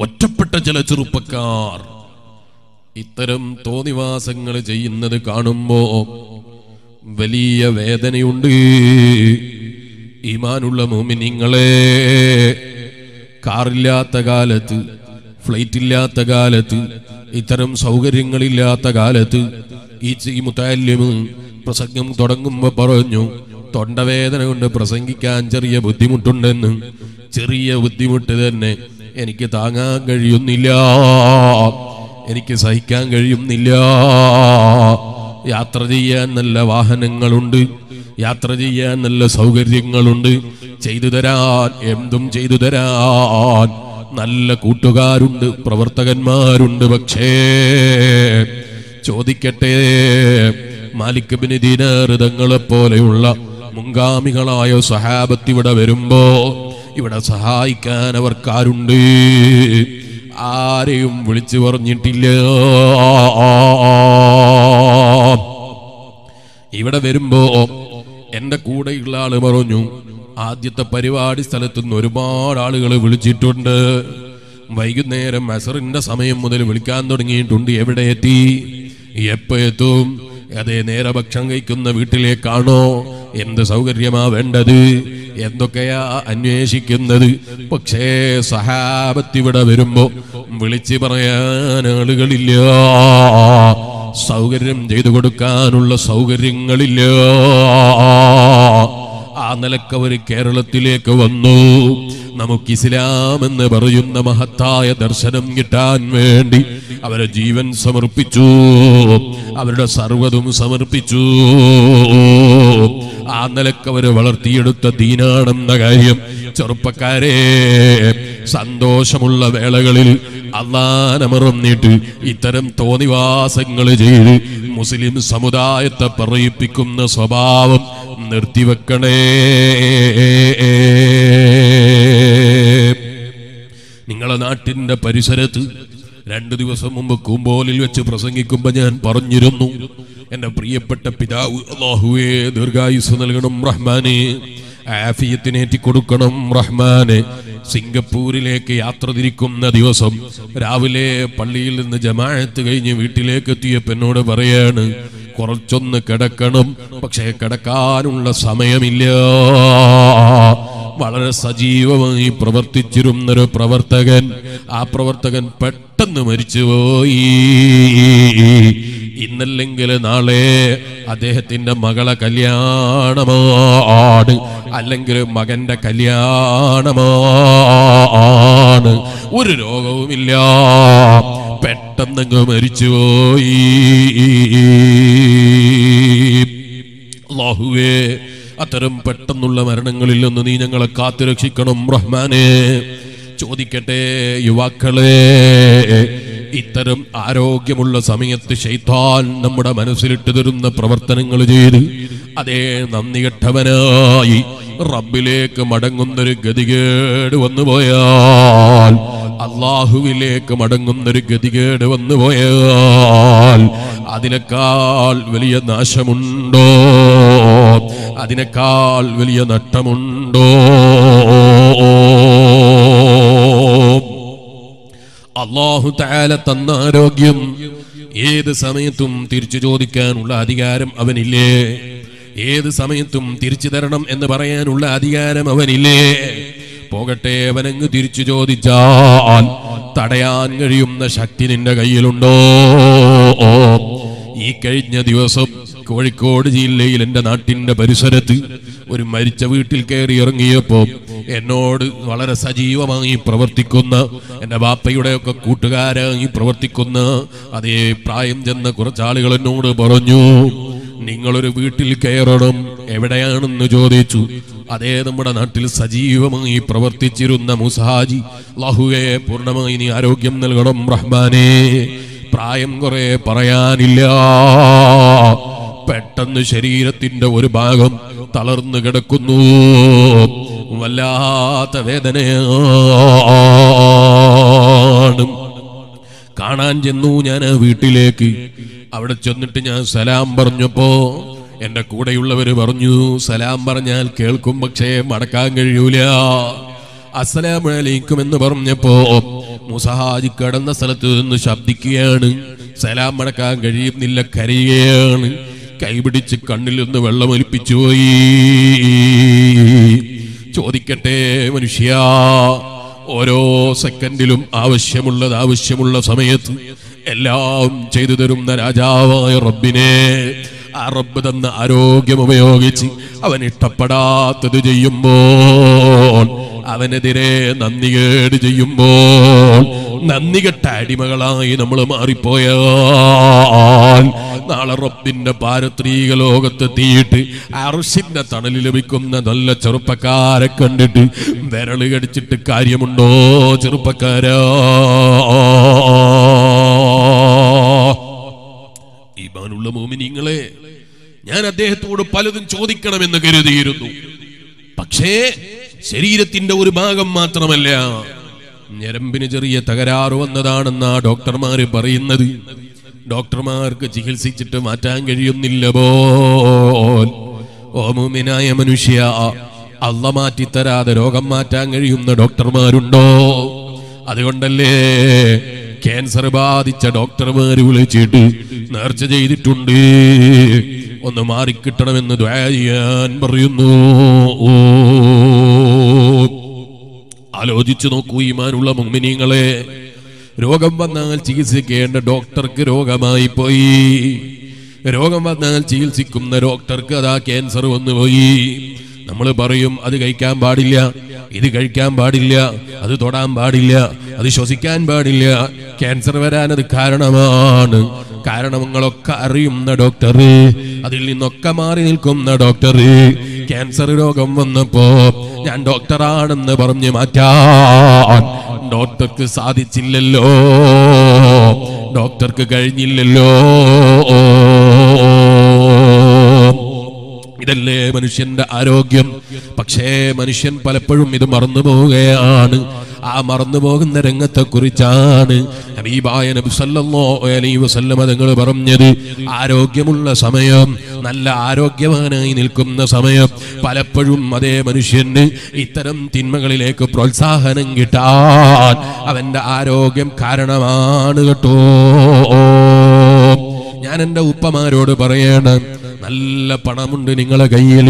ഒറ്റപ്പെട്ട ചില ചെറുപ്പക്കാർ ഇത്തരം തോന്നിവാസങ്ങൾ ചെയ്യുന്നത് കാണുമ്പോ വലിയ വേദനയുണ്ട്. ഈമാനുള്ള മോമിനിങ്ങളെ കാറില്ലാത്ത കാലത്ത് ഫ്ലൈറ്റ് ഇല്ലാത്ത കാലത്ത് ഇത്തരം സൗകര്യങ്ങളില്ലാത്ത കാലത്ത് ഈ മുത്താല്യമ് പ്രസംഗം തുടങ്ങുമ്പോ പറഞ്ഞു തൊണ്ടവേദന കൊണ്ട് പ്രസംഗിക്കാൻ ചെറിയ ബുദ്ധിമുട്ടുണ്ടെന്ന് ചെറിയ ബുദ്ധിമുട്ട് തന്നെ എനിക്ക് താങ്ങാൻ കഴിയുന്നില്ല. എനിക്ക് സഹിക്കാൻ കഴിയുന്നില്ല. യാത്ര ചെയ്യാൻ നല്ല വാഹനങ്ങളുണ്ട്. യാത്ര ചെയ്യാൻ നല്ല സൗകര്യങ്ങളുണ്ട്. ചെയ്തു തരാൻ എന്തും ചെയ്തു തരാൻ. നല്ല കൂട്ടുകാരുണ്ട് പ്രവർത്തകന്മാരുണ്ട് പക്ഷേ ചോദിക്കട്ടെ മാലിക് ബിൻ ദീനാർ തങ്ങളെ പോലെയുള്ള മുൻഗാമികളായ സഹാബത്തിവിടെ വരുമ്പോ ഇവിടെ സഹായിക്കാൻ അവർക്കാരുണ്ട്. ആരെയും വിളിച്ചു പറഞ്ഞിട്ടില്ല. ഇവിടെ വരുമ്പോ എന്റെ കൂടെയുള്ള ആൾ പറഞ്ഞു ആദ്യത്തെ പരിപാടി സ്ഥലത്തുനിന്ന് ഒരുപാട് ആളുകൾ വിളിച്ചിട്ടുണ്ട്. വൈകുന്നേരം അസറിന്റെ സമയം മുതൽ വിളിക്കാൻ തുടങ്ങിയിട്ടുണ്ട്. എവിടെ എത്തി? എപ്പോ എത്തും? അതേ നേരെ ഭക്ഷണം കഴിക്കുന്ന വീട്ടിലേക്കാണോ? എന്ത് സൗകര്യമാ വേണ്ടത്? എന്തൊക്കെയാ അന്വേഷിക്കുന്നത്? പക്ഷേ സഹാബത്ത് ഇവിടെ വരുമ്പോ വിളിച്ചു പറയാൻ ആളുകളില്ല. സൗകര്യം ചെയ്തു കൊടുക്കാനുള്ള സൗകര്യങ്ങളില്ല. ആ നിലയ്ക്ക് കേരളത്തിലേക്ക് വന്നു. നമുക്ക് ഇസ്ലാം എന്ന് പറയുന്ന മഹത്തായ ദർശനം കിട്ടാൻ വേണ്ടി അവരെ ജീവൻ സമർപ്പിച്ചു. അവരുടെ സർവതും സമർപ്പിച്ചു. ആ നിലയ്ക്ക് അവർ വളർത്തിയെടുത്ത ദീനാണെന്ന കാര്യം ചെറുപ്പക്കാരെ സന്തോഷമുള്ള വേളകളിൽ അള്ളാനമറന്നിട്ട് ഇത്തരം തോന്നിവാസങ്ങൾ ചെയ്ത് മുസ്ലിം സമുദായത്തെ പറയിപ്പിക്കുന്ന സ്വഭാവം നിർത്തിവെക്കണേ. നിങ്ങളെ നാട്ടിന്റെ പരിസരത്ത് രണ്ടു ദിവസം മുമ്പ് കൂമ്പോലിൽ വെച്ച് പ്രസംഗിക്കുമ്പോ ഞാൻ പറഞ്ഞിരുന്നു എന്റെ പ്രിയപ്പെട്ട പിതാവ് അള്ളാഹുവേ ദീർഘായുസ് നൽകണം റഹ്മാനെ. ആഫിയത്തിനേറ്റി കൊടുക്കണം റഹ്മാനെ. സിംഗപ്പൂരിലേക്ക് യാത്ര തിരിക്കുന്ന ദിവസം രാവിലെ പള്ളിയിൽ നിന്ന് ജമാഴത്ത് കഴിഞ്ഞ് വീട്ടിലേക്ക് എത്തിയ എന്നോട് പറയാണ് കുറച്ചൊന്ന് കിടക്കണം പക്ഷേ കിടക്കാനുള്ള സമയമില്ല. വളരെ സജീവമായി പ്രവർത്തിച്ചിരുന്നൊരു പ്രവർത്തകൻ. ആ പ്രവർത്തകൻ പെട്ടെന്ന് മരിച്ചുപോയി. ഇന്നല്ലെങ്കിൽ നാളെ അദ്ദേഹത്തിന്റെ മകളെ കല്യാണമാണ് അല്ലെങ്കിൽ മകന്റെ കല്യാണമാണ് ഒരു രോഗവുമില്ല. പെട്ടെന്നങ്ങ് മരിച്ചുപോയി. അള്ളാഹുവേ അത്തരം പെട്ടെന്നുള്ള മരണങ്ങളിൽ നിന്ന് നീ ഞങ്ങളെ കാത്തുരക്ഷിക്കണം റഹ്മാനെ. ചോദിക്കട്ടെ യുവാക്കളെ ഇത്തരം ആരോഗ്യമുള്ള സമയത്ത് ശൈത്താൻ നമ്മുടെ മനസ്സിലിട്ട് തരുന്ന പ്രവർത്തനങ്ങൾ ചെയ്ത് അതേ നന്ദി കെട്ടവനായി റബ്ബിലേക്ക് മടങ്ങുന്നൊരു ഗതികേട് വന്നു പോയാൽ അള്ളാഹുവിലേക്ക് മടങ്ങുന്നൊരു ഗതികേട് വന്നു പോയാൽ അതിനേക്കാൾ വലിയ നാശമുണ്ടോ? അതിനേക്കാൾ വലിയ നഷ്ടമുണ്ടോ? അള്ളാഹു താല തന്ന ആരോഗ്യം. ഏത് സമയത്തും തിരിച്ചു ചോദിക്കാനുള്ള അധികാരം അവനില്ലേ? ഏത് സമയത്തും തിരിച്ചു തരണം എന്ന് പറയാനുള്ള അധികാരം അവനില്ലേ? പോകട്ടെ അവനങ്ങ് തിരിച്ചു ചോദിച്ചാൽ തടയാൻ കഴിയുന്ന ശക്തി നിന്റെ കയ്യിലുണ്ടോ? ഈ കഴിഞ്ഞ ദിവസം കോഴിക്കോട് ജില്ലയിൽ എന്റെ നാട്ടിന്റെ പരിസരത്ത് ഒരു മരിച്ച വീട്ടിൽ കയറി ഇറങ്ങിയപ്പോ എന്നോട് വളരെ സജീവമായി പ്രവർത്തിക്കുന്ന എന്റെ ബാപ്പയുടെ ഒക്കെ കൂട്ടുകാരായി പ്രവർത്തിക്കുന്ന അതേ പ്രായം ചെന്ന കുറച്ചാളുകൾ എന്നോട് പറഞ്ഞു നിങ്ങളൊരു വീട്ടിൽ കയറണം. എവിടെയാണെന്ന് ചോദിച്ചു. അതേ നമ്മുടെ നാട്ടിൽ സജീവമായി പ്രവർത്തിച്ചിരുന്ന മുസാജി ലഹുവെ പൂർണമായി നീ ആരോഗ്യം നൽകണം റഹ്മാനെ. പ്രായം കുറെ പറയാനില്ല. പെട്ടെന്ന് ശരീരത്തിന്റെ ഒരു ഭാഗം തളർന്നു കിടക്കുന്നു. വല്ലാത്ത വേദനയാണ് കാണാൻ ചെന്നു ഞാൻ വീട്ടിലേക്ക്. അവിടെ ചെന്നിട്ട് ഞാൻ സലാം പറഞ്ഞപ്പോ എന്റെ കൂടെയുള്ളവര് പറഞ്ഞു സലാം പറഞ്ഞാൽ കേൾക്കും പക്ഷേ മടക്കാൻ കഴിയൂല. അസലാമലൈക്കും എന്ന് പറഞ്ഞപ്പോ മുസഹാജി കടന്ന സ്ഥലത്ത് നിന്ന് ശബ്ദിക്കുകയാണ്. സലാം മടക്കാൻ കഴിയുന്നില്ല കരയുകയാണ്. കൈപിടിച്ച് കണ്ണിൽ നിന്ന് വെള്ളമൊലിപ്പിച്ചു പോയി. ചോദിക്കട്ടെ മനുഷ്യ. ഓരോ സെക്കൻഡിലും ആവശ്യമുള്ളത് ആവശ്യമുള്ള സമയത്ത് എല്ലാം ചെയ്തു തരുന്ന രാജാവായ റബ്ബിനെ. ആ റബ്ബ് തന്ന ആരോഗ്യം ഉപയോഗിച്ച് അവൻ ഇഷ്ടപ്പെടാത്തത് ചെയ്യുമ്പോൾ അവനെതിരെ നന്ദി കേട് ചെയ്യുമ്പോൾ നന്ദി അടിമകളായി നമ്മൾ മാറിപ്പോയാൽ നാളെ റബ്ബിന്റെ പാരത്രീക ലോകത്തെത്തിയിട്ട് അർഷിന്റെ തണലിൽ ലഭിക്കുന്ന നല്ല ചെറുപ്പക്കാരെ കണ്ടിട്ട് വിരൾ കടിച്ചിട്ട് കാര്യമുണ്ടോ ചെറുപ്പക്കാരാ? ഈമാനുള്ള മോമിനിങ്ങളെ ഞാൻ അദ്ദേഹത്തോട് പലതും ചോദിക്കണമെന്ന് കരുതിയിരുന്നു. പക്ഷേ ശരീരത്തിന്റെ ഒരു ഭാഗം മാത്രമല്ല ഞരമ്പിന് ചെറിയ തകരാറ് വന്നതാണെന്നാ ഡോക്ടർമാര് പറയുന്നത്. ഡോക്ടർമാർക്ക് ചികിത്സിച്ചിട്ട് മാറ്റാൻ കഴിയുന്നില്ല പോൽ ഓ മനുഷ്യ അള്ള മാറ്റിത്തരാതെ രോഗം മാറ്റാൻ കഴിയുന്ന ഡോക്ടർമാരുണ്ടോ? അതുകൊണ്ടല്ലേ ക്യാൻസർ ബാധിച്ച ഡോക്ടർമാര് വിളിച്ചിട്ട് നേർച്ച ചെയ്തിട്ടുണ്ട്. ഒന്ന് മാറിക്കിട്ടണമെന്ന് ദ്വാരിയാൻ പറയുന്നു. ആലോചിച്ചു നോക്കൂ ഈമാനുള്ള മുമ്മിനിങ്ങളെ രോഗം വന്നാൽ ചികിത്സിക്കേണ്ട ഡോക്ടർക്ക് രോഗമായി പോയി. രോഗം വന്നാൽ ചികിത്സിക്കുന്ന ഡോക്ടർക്ക് അതാ ക്യാൻസർ വന്നു പോയി. നമ്മൾ പറയും അത് കഴിക്കാൻ പാടില്ല ഇത് കഴിക്കാൻ പാടില്ല അത് തൊടാൻ പാടില്ല അത് ശ്വസിക്കാൻ പാടില്ല. ക്യാൻസർ വരാൻ അത് കാരണമാണ്. കാരണങ്ങളൊക്കെ അറിയുന്ന ഡോക്ടർ അതിൽ നിന്നൊക്കെ മാറി നിൽക്കുന്ന ഡോക്ടർ ക്യാൻസർ രോഗം വന്നപ്പോ ഞാൻ ഡോക്ടറാണെന്ന് പറഞ്ഞു മാറ്റാൻ ഡോക്ടർക്ക് സാധിച്ചില്ലല്ലോ. ഡോക്ടർക്ക് കഴിഞ്ഞില്ലല്ലോ. ഇതല്ലേ മനുഷ്യന്റെ ആരോഗ്യം? പക്ഷേ മനുഷ്യൻ പലപ്പോഴും ഇത് മറന്നു പോവുകയാണ്. ആ മറന്നു പോകുന്ന രംഗത്തെ കുറിച്ചാണ് ഹബീബായ നബി സല്ലല്ലാഹു അലൈഹി വസല്ലമ തങ്ങൾ പറഞ്ഞത്. ആരോഗ്യമുള്ള സമയം നല്ല ആരോഗ്യവാനായി നിൽക്കുന്ന സമയം. പലപ്പോഴും അതേ മനുഷ്യന് ഇത്തരം തിന്മകളിലേക്ക് പ്രോത്സാഹനം കിട്ടാൻ അവന്റെ ആരോഗ്യം കാരണമാണ് കേട്ടോ. ഞാൻ എന്റെ ഉപ്പമാരോട് പറയണം നല്ല പണമുണ്ട് നിങ്ങളെ കയ്യിൽ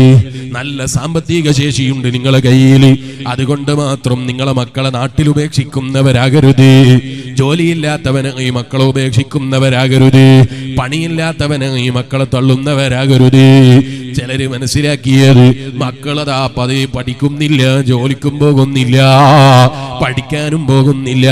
നല്ല സാമ്പത്തിക ശേഷിയുണ്ട് നിങ്ങളെ കയ്യിൽ അതുകൊണ്ട് മാത്രം നിങ്ങളെ മക്കളെ നാട്ടിൽ ഉപേക്ഷിക്കുന്നവരാകരുത്. ജോലിയില്ലാത്തവനെ ഈ മക്കളെ ഉപേക്ഷിക്കുന്നവരാകരുത്. പണിയില്ലാത്തവനെ ഈ മക്കളെ തള്ളുന്നവരാകരുത്. ചിലര് മനസ്സിലാക്കിയത് മക്കളതാ പതി പഠിക്കുന്നില്ല ജോലിക്കും പോകുന്നില്ല പഠിക്കാനും പോകുന്നില്ല.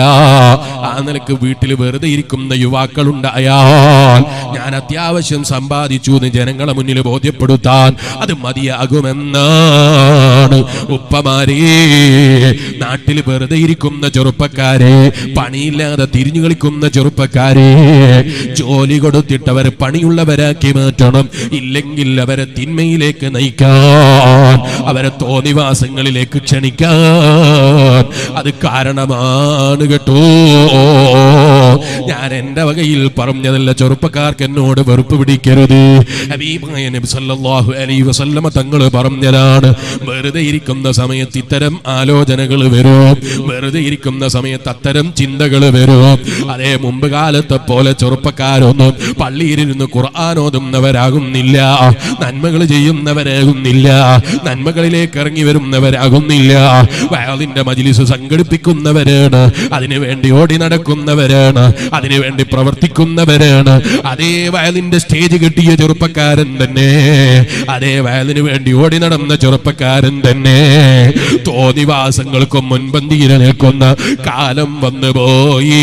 ആ നിലയ്ക്ക് വീട്ടിൽ വെറുതെ ഇരിക്കുന്ന യുവാക്കളുണ്ടായാൽ ഞാൻ അത്യാവശ്യം സമ്പാദിച്ചു എന്ന് ജനങ്ങളെ മുന്നിൽ ബോധ്യപ്പെടുത്താൻ അത് മതിയാകുമെന്നാണ്. ഉപ്പമാരെ നാട്ടിൽ വെറുതെ ഇരിക്കുന്ന ചെറുപ്പക്കാരെ പണിയില്ലാതെ തിരിഞ്ഞു കളിക്കുന്ന ചെറുപ്പക്കാരെ ജോലി കൊടുത്തിട്ട് അവരെ പണിയുള്ളവരാക്കി മാറ്റണം. ഇല്ലെങ്കിൽ അവരെ തിന്മയിലേക്ക് നയിക്കാൻ അവരെ തോന്നിവാസങ്ങളിലേക്ക് ക്ഷണിക്കാൻ. അത് കാരണമാണ് കേട്ടോ. ഞാൻ എന്റെ വകയിൽ പറഞ്ഞതല്ല ചെറുപ്പക്കാർക്ക് എന്നോട് വെറുപ്പ് പിടിക്കരുത്. ഹബീബായ നബി സല്ലല്ലാഹു അലൈഹി വസല്ലമ തങ്ങൾ പറഞ്ഞതാണ് വെറുതെ ഇരിക്കുന്ന സമയത്ത് ഇത്തരം ആലോചനകൾ വരും. വെറുതെ ഇരിക്കുന്ന സമയത്ത് അത്തരം ചിന്തകൾ വരും. അതേ മുമ്പ് കാലത്തെ പോലെ ചെറുപ്പക്കാരൊന്നും പള്ളിയിലിരുന്ന് ഖുർആൻ ഓതുന്നവരാകുന്നില്ല. നന്മകൾ ചെയ്യുന്നവരാകുന്നില്ല. നന്മകളിലേക്ക് ഇറങ്ങി വരുന്നവരാകുന്നില്ല. വയലിന്റെ മജിലിസ് സംഘടിപ്പിക്കുന്നവരാണ്. അതിനുവേണ്ടി ഓടി നടക്കുന്നവരാണ്. അതിനുവേണ്ടി പ്രവർത്തിക്കുന്നവരാണ്. അതേ വയലിന്റെ സ്റ്റേജ് കിട്ടിയ ചെറുപ്പക്കാരൻ തന്നെ. അതേ വയലിന് വേണ്ടി ഓടി നടന്ന ചെറുപ്പക്കാരൻ തന്നെ. തോന്നിവാസങ്ങൾക്കും മുൻപന്തിയിൽ നിൽക്കുന്ന കാലം വന്നു പോയി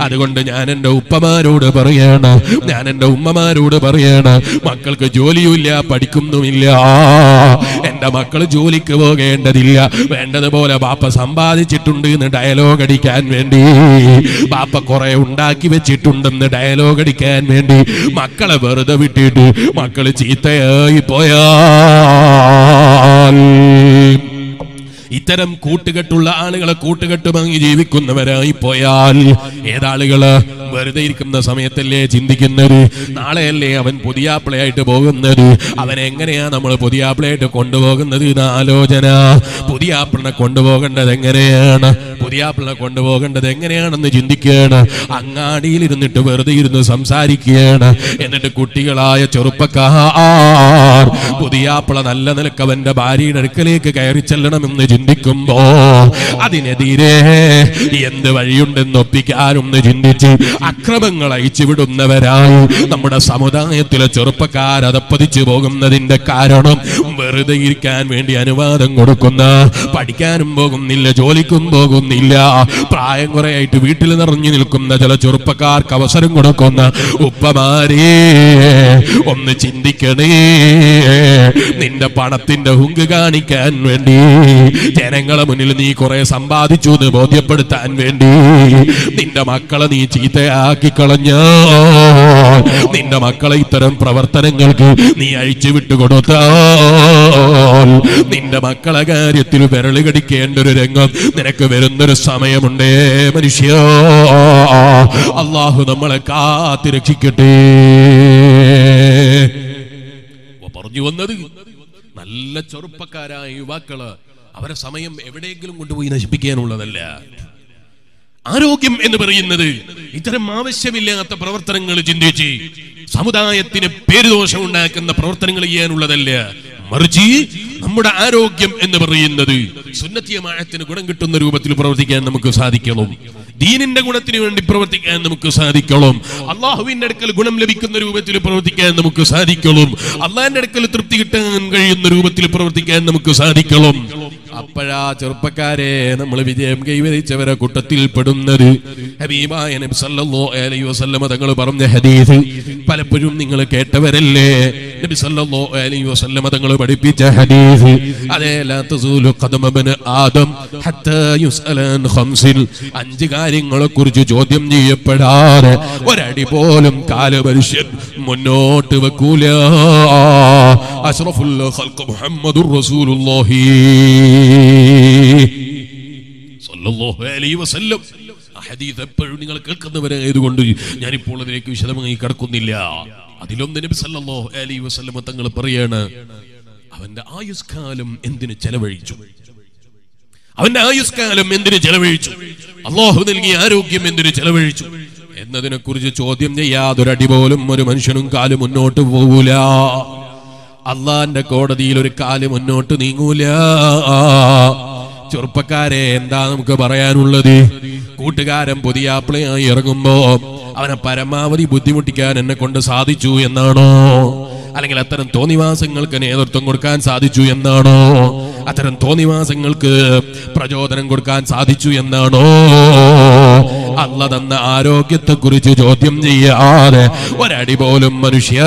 അതുകൊണ്ട് ഞാൻ എന്റെ ഉപ്പമാരോട് പറയാണ്. ഞാൻ എന്റെ ഉമ്മമാരോട് പറയാണ്. മക്കൾക്ക് ജോലിയുമില്ല പഠിക്കുന്നുമില്ല. എന്റെ മക്കൾ ജോലിക്ക് പോകേണ്ടതില്ല. വേണ്ടതുപോലെ ബാപ്പ സമ്പാദിച്ചിട്ടുണ്ട് എന്ന് ഡയലോഗ് അടിക്കാൻ വേണ്ടി. ബാപ്പ കുറെ ഉണ്ടാക്കി വെച്ചിട്ടുണ്ടെന്ന് ഡയലോഗ് അടിക്കാൻ വേണ്ടി. മക്കളെ വെറുതെ വിട്ടിട്ട് മക്കൾ ചീത്തയായി പോയാൽ ഇത്തരം കൂട്ടുകെട്ടുള്ള ആളുകളെ കൂട്ടുകെട്ട് വാങ്ങി ജീവിക്കുന്നവരായി പോയാൽ ഏതാളുകൾ വെറുതെ ഇരിക്കുന്ന സമയത്തല്ലേ ചിന്തിക്കുന്നത്? നാളെയല്ലേ അവൻ പുതിയാപ്പിളയായിട്ട് പോകുന്നത്? അവൻ എങ്ങനെയാ നമ്മൾ പുതിയാപ്പിളയായിട്ട് കൊണ്ടുപോകുന്നത്? ഇത് ആലോചന. പുതിയാപ്പിളിനെ കൊണ്ടുപോകേണ്ടത് എങ്ങനെയാണ്? പുതിയാപ്പിളിനെ കൊണ്ടുപോകേണ്ടത് എങ്ങനെയാണെന്ന് ചിന്തിക്കുകയാണ്. അങ്ങാടിയിൽ ഇരുന്നിട്ട് വെറുതെ ഇരുന്ന് സംസാരിക്കുകയാണ്. എന്നിട്ട് കുട്ടികളായ ചെറുപ്പക്കാർ പുതിയാപ്പിള നല്ല നിലയ്ക്ക് അവന്റെ ഭാര്യയുടെ അടുക്കലേക്ക് കയറി ചെല്ലണമെന്ന് ചിന്തിക്കുമ്പോ അതിനെതിരെ എന്ത് വഴിയുണ്ടെന്ന് ഒപ്പിക്കാനൊന്ന് ചിന്തിച്ച് അക്രമങ്ങൾ അയച്ചു വിടുന്നവരായി നമ്മുടെ സമുദായത്തിലെ ചെറുപ്പക്കാർ അതപ്പതിച്ചു പോകുന്നതിന്റെ കാരണം വെറുതെ ഇരിക്കാൻ വേണ്ടി അനുവാദം കൊടുക്കുന്ന പഠിക്കാനും പോകുന്നില്ല ജോലിക്കും പോകുന്നില്ല പ്രായം കുറെ ആയിട്ട് വീട്ടിൽ നിറഞ്ഞു നിൽക്കുന്ന ചില ചെറുപ്പക്കാർക്ക് അവസരം കൊടുക്കുന്ന ഉപ്പമാരേ ഒന്ന് ചിന്തിക്കണേ നിന്റെ പണത്തിന്റെ ഹുങ്ക് കാണിക്കാൻ വേണ്ടി ജനങ്ങളെ മുന്നിൽ നീ കുറെ സമ്പാദിച്ചു എന്ന് ബോധ്യപ്പെടുത്താൻ വേണ്ടി നിന്റെ മക്കളെ നീ ചീത്തയാക്കി കളഞ്ഞ. നിന്റെ മക്കളെ ഇത്തരം പ്രവർത്തനങ്ങൾക്ക് നീ അഴിച്ചു വിട്ടുകൊടുത്ത. നിന്റെ മക്കളെ കാര്യത്തിൽ വിരളി കടിക്കേണ്ട ഒരു രംഗം നിനക്ക് വരുന്നൊരു സമയമുണ്ടേ മനുഷ്യ. അള്ളാഹു നമ്മളെ കാത്തിരക്ഷിക്കട്ടെ. പറഞ്ഞു വന്നത് നല്ല ചെറുപ്പക്കാരായ യുവാക്കൾ അവരെ സമയം എവിടെയെങ്കിലും കൊണ്ടുപോയി നശിപ്പിക്കാനുള്ളതല്ല. ആരോഗ്യം എന്ന് പറയുന്നത് ഇത്തരം ആവശ്യമില്ലാത്ത പ്രവർത്തനങ്ങൾ ചിന്തിച്ച് സമുദായത്തിന് പേരുദോഷം ഉണ്ടാക്കുന്ന പ്രവർത്തനങ്ങൾ ചെയ്യാനുള്ളതല്ല. മറിച്ച് നമ്മുടെ ആരോഗ്യം എന്ന് പറയുന്നത് സുന്നത്തിയമായത്തിന് ഗുണം കിട്ടുന്ന രൂപത്തിൽ പ്രവർത്തിക്കാൻ നമുക്ക് സാധിക്കണം. ദീനിന്റെ ഗുണത്തിന് വേണ്ടി പ്രവർത്തിക്കാൻ നമുക്ക് സാധിക്കണം. അള്ളാഹുവിന്റെ അടുക്കൽ ഗുണം ലഭിക്കുന്ന രൂപത്തിൽ പ്രവർത്തിക്കാൻ നമുക്ക് സാധിക്കണം. അള്ളാഹിന്റെ അടുക്കൽ തൃപ്തി കിട്ടാൻ കഴിയുന്ന രൂപത്തിൽ പ്രവർത്തിക്കാൻ നമുക്ക് സാധിക്കണം. അപ്പോഴാ ചെറുപ്പക്കാരെ നമ്മൾ വിജയം കൈവരിച്ചവരെ കൂട്ടത്തിൽ പെടുന്നത്. ഹബീബായ നബി സല്ലല്ലാഹു അലൈഹി വസല്ലമ തങ്ങൾ പറഞ്ഞ ഹദീസ് പലപ്പോഴും നിങ്ങൾ കേട്ടവരല്ലേ? നബി സല്ലല്ലാഹു അലൈഹി വസല്ലമ തങ്ങൾ പഠിപ്പിച്ച ഹദീസ് അതേ ലാ തസൂലു ആദം ഹത്താ യുസ്അല ഖംസിൽ അഞ്ച് കാര്യങ്ങളെ കുറിച്ച് ചോദ്യം ചെയ്യപ്പെടാതെ ഒരടി പോലും കാല മനുഷ്യൻ മുന്നോട്ട് വെക്കൂല. അഷ്റഫുൽ ഖൽഖ് മുഹമ്മദുർ റസൂലുള്ളാഹി. ഹദീസ് എപ്പോഴും നിങ്ങൾ കേൾക്കുന്നവരായതുകൊണ്ട് ഞാനിപ്പോൾ അതിലേക്ക് വിശദമായി കടക്കുന്നില്ല. അതിലൊന്ന് നബി സല്ലല്ലാഹു അലൈഹി തങ്ങൾ പറയാണ് അവന്റെ ആയുഷ്കാലം എന്തിന് ചെലവഴിച്ചു? അവന്റെ ആയുഷ്കാലം എന്തിന് ചെലവഴിച്ചു? അള്ളാഹു നൽകിയ ആരോഗ്യം എന്തിന് ചെലവഴിച്ചു? എന്നതിനെ കുറിച്ച് ചോദ്യം ചെയ്യാതൊരടി പോലും ഒരു മനുഷ്യനും കാലം മുന്നോട്ട് പോകൂല അള്ളാന്റെ കോടതിയിൽ ഒരു കാൽ മുന്നോട്ട് നീങ്ങൂല. ചെറുപ്പക്കാരെ എന്താ നമുക്ക് പറയാനുള്ളത്? കൂട്ടുകാരൻ പുതിയ ആപ്പിളയായി ഇറങ്ങുമ്പോ അവനെ പരമാവധി ബുദ്ധിമുട്ടിക്കാൻ എന്നെ കൊണ്ട് സാധിച്ചു എന്നാണോ? അല്ലെങ്കിൽ അത്തരം തോന്നിവാസങ്ങൾക്ക് നേതൃത്വം കൊടുക്കാൻ സാധിച്ചു എന്നാണോ? അത്തരം തോന്നിവാസങ്ങൾക്ക് പ്രചോദനം കൊടുക്കാൻ സാധിച്ചു എന്നാണോ? അല്ല തന്ന ആരോഗ്യത്തെ കുറിച്ച് ചോദ്യം ചെയ്യാതെ ഒരടി പോലും മനുഷ്യ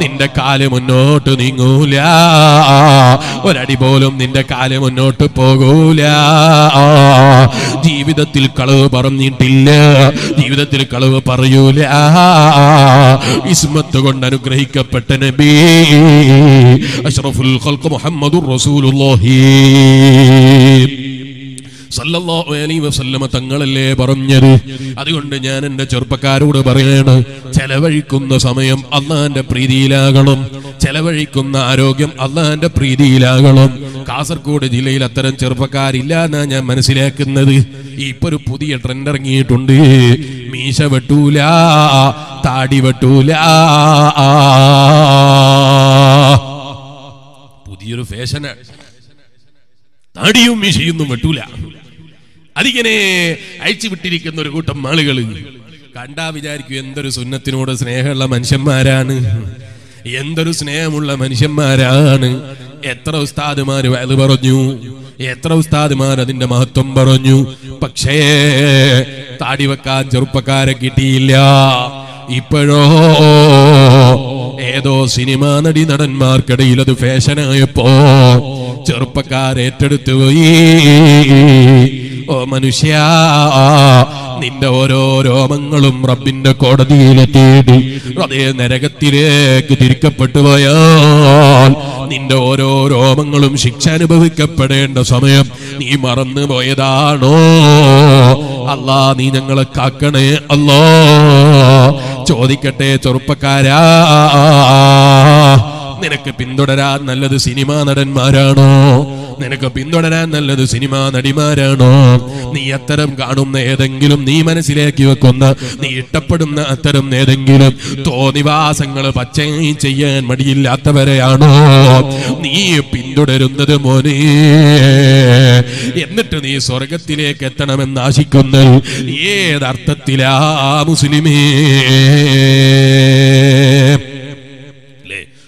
നിന്റെ കാൽ മുന്നോട്ട് നീങ്ങൂല. ഒരടി പോലും നിന്റെ കാൽ മുന്നോട്ട് പോകൂല. ജീവിതത്തിൽ കളവ് പറഞ്ഞിട്ടില്ല. ജീവിതത്തിൽ കളവ് പറയൂല. ഇസ്മത്ത് കൊണ്ട് അനുഗ്രഹിക്കപ്പെട്ട നബി അഷ്റഫുൽ ഖൽഖ് മുഹമ്മദുർ റസൂലുള്ളാഹി. സല്ലല്ലാഹു അലൈഹി വസല്ലമ തങ്ങളല്ലേ പറഞ്ഞത്? അതുകൊണ്ട് ഞാൻ എന്റെ ചെറുപ്പക്കാരോട് പറയാണ് ചെലവഴിക്കുന്ന സമയം അള്ളാന്റെ പ്രീതിയിലാകണം. ചെലവഴിക്കുന്ന ആരോഗ്യം അള്ളാന്റെ പ്രീതിയിലാകണം. കാസർഗോഡ് ജില്ലയിൽ അത്തരം ചെറുപ്പക്കാരില്ല എന്നാ ഞാൻ മനസ്സിലാക്കുന്നത്. ഇപ്പൊ ഒരു പുതിയ ട്രെൻഡ് ഇറങ്ങിയിട്ടുണ്ട് മീശ വെട്ടൂല താടി വെട്ടൂല. പുതിയൊരു ഫാഷനാണ് താടിയും മീശയൊന്നും വെട്ടൂല. അതിങ്ങനെ അയച്ചു വിട്ടിരിക്കുന്ന ഒരു കൂട്ടം ആളുകൾ കണ്ടാ വിചാരിക്കും എന്തൊരു സുന്നത്തിനോട് സ്നേഹമുള്ള മനുഷ്യന്മാരാണ്. എന്തൊരു സ്നേഹമുള്ള മനുഷ്യന്മാരാണ്. എത്ര ഉസ്താദുമാര് അത് പറഞ്ഞു. എത്ര ഉസ്താദുമാർ അതിന്റെ മഹത്വം പറഞ്ഞു. പക്ഷേ താടി വെക്കാൻ ചെറുപ്പക്കാരെ കിട്ടിയില്ല. ഇപ്പോഴോ ഏതോ സിനിമാ നടി നടന്മാർക്കിടയിൽ അത് ഫാഷനായപ്പോ ചെറുപ്പക്കാരേറ്റെടുത്തു പോയി. ഓ മനുഷ്യ നിന്റെ ഓരോ രോമങ്ങളും റബ്ബിന്റെ കോടതിയിലെത്തിയിട്ട് അതേ നരകത്തിലേക്ക് തിരിക്കപ്പെട്ടു പോയാൽ നിന്റെ ഓരോ രോമങ്ങളും ശിക്ഷ അനുഭവിക്കപ്പെടേണ്ട സമയം നീ മറന്നു പോയതാണോ? അല്ലാ നീ ഞങ്ങളെ കാക്കണേ അല്ലോ. ചോദിക്കട്ടെ ചെറുപ്പക്കാരാ നിനക്ക് പിന്തുടരാൻ നല്ലത് സിനിമാ നടന്മാരാണോ? നിനക്ക് പിന്തുടരാൻ നല്ലത് സിനിമാ നടിമാരാണോ? നീ അത്തരം കാണുന്ന ഏതെങ്കിലും നീ മനസ്സിലാക്കി വെക്കുന്ന നീ ഇഷ്ടപ്പെടുന്ന അത്തരം ഏതെങ്കിലും തോന്നിവാസങ്ങൾ പച്ചയും ചെയ്യാൻ മടിയില്ലാത്തവരെയാണോ? നീ പിന്തുടരുന്നത് മോനെ. എന്നിട്ട് നീ സ്വർഗത്തിലേക്ക് എത്തണമെന്ന് ആശിക്കുന്ന ഏതർത്ഥത്തിലാ മുസ്ലിമേ?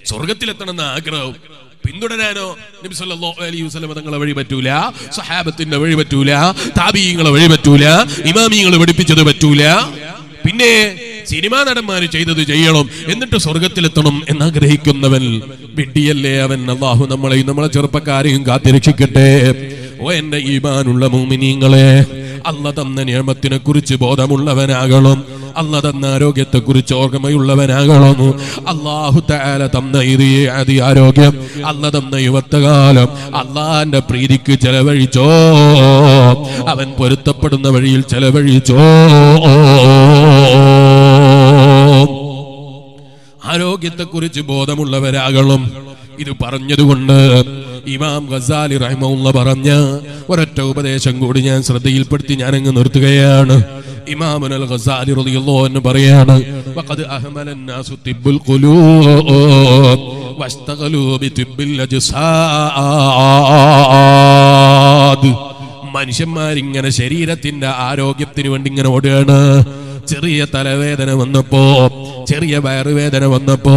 സ്വർഗത്തിലെത്തണമെന്ന ആഗ്രഹം. പിന്തുടരാനോ നബി സല്ലല്ലാഹു അലൈഹി തങ്ങളെ വഴി പറ്റൂല സഹാബത്തിന്റെ വഴി പറ്റൂല താബീങ്ങളെ വഴി പറ്റൂല ഇമാമിങ്ങളെ പഠിപ്പിച്ചത് പറ്റൂല. പിന്നെ സിനിമാ നടന്മാര് ചെയ്തത് ചെയ്യണം എന്നിട്ട് സ്വർഗത്തിലെത്തണം എന്നാഗ്രഹിക്കുന്നവൻ വിഡ്ഡിയല്ലേ അവൻ. അള്ളാഹു നമ്മളെയും നമ്മളെ ചെറുപ്പക്കാരെയും കാത്തിരക്ഷിക്കട്ടെ. ഓ എന്റെ ഈമാനുള്ള മൂമിനീങ്ങളെ അല്ല തന്ന നിയമത്തിനെ കുറിച്ച് ബോധമുള്ളവനാകണം. അല്ല തന്ന ആരോഗ്യത്തെ കുറിച്ച് ഓർമ്മയുള്ളവനാകണം. അള്ളാഹു തന്ന ഇതേ അതി ആരോഗ്യം അല്ല തന്ന യുവത്വകാലം അള്ളാന്റെ പ്രീതിക്ക് ചെലവഴിച്ചോ? അവൻ പൊരുത്തപ്പെടുന്ന വഴിയിൽ ചെലവഴിച്ചോ? ആരോഗ്യത്തെക്കുറിച്ച് ബോധമുള്ളവരാകണം. ഇത് പറഞ്ഞതുകൊണ്ട് ഇമാം ഖസാലി റഹ്മുള്ള പറഞ്ഞ ഒരൊറ്റ ഉപദേശം കൂടി ഞാൻ ശ്രദ്ധയിൽപ്പെടുത്തി ഞാൻ അങ്ങ് നിർത്തുകയാണ്. ഇമാമുൻ അൽ ഖസാലി റളിയല്ലാഹു അൻഹു പറയാണ് വഖദ് അഹ്മല നാസു തിബ്ബുൽ ഖുലൂബ് വസ്തഖലു ബിതിബ്ബിൽ അജ്സാദ്. മനുഷ്യന്മാരിങ്ങനെ ശരീരത്തിന്റെ ആരോഗ്യത്തിന് വേണ്ടി ഇങ്ങനെ ഓടുകയാണ്. ചെറിയ തലവേദന വന്നപ്പോ ചെറിയ വയറുവേദന വന്നപ്പോ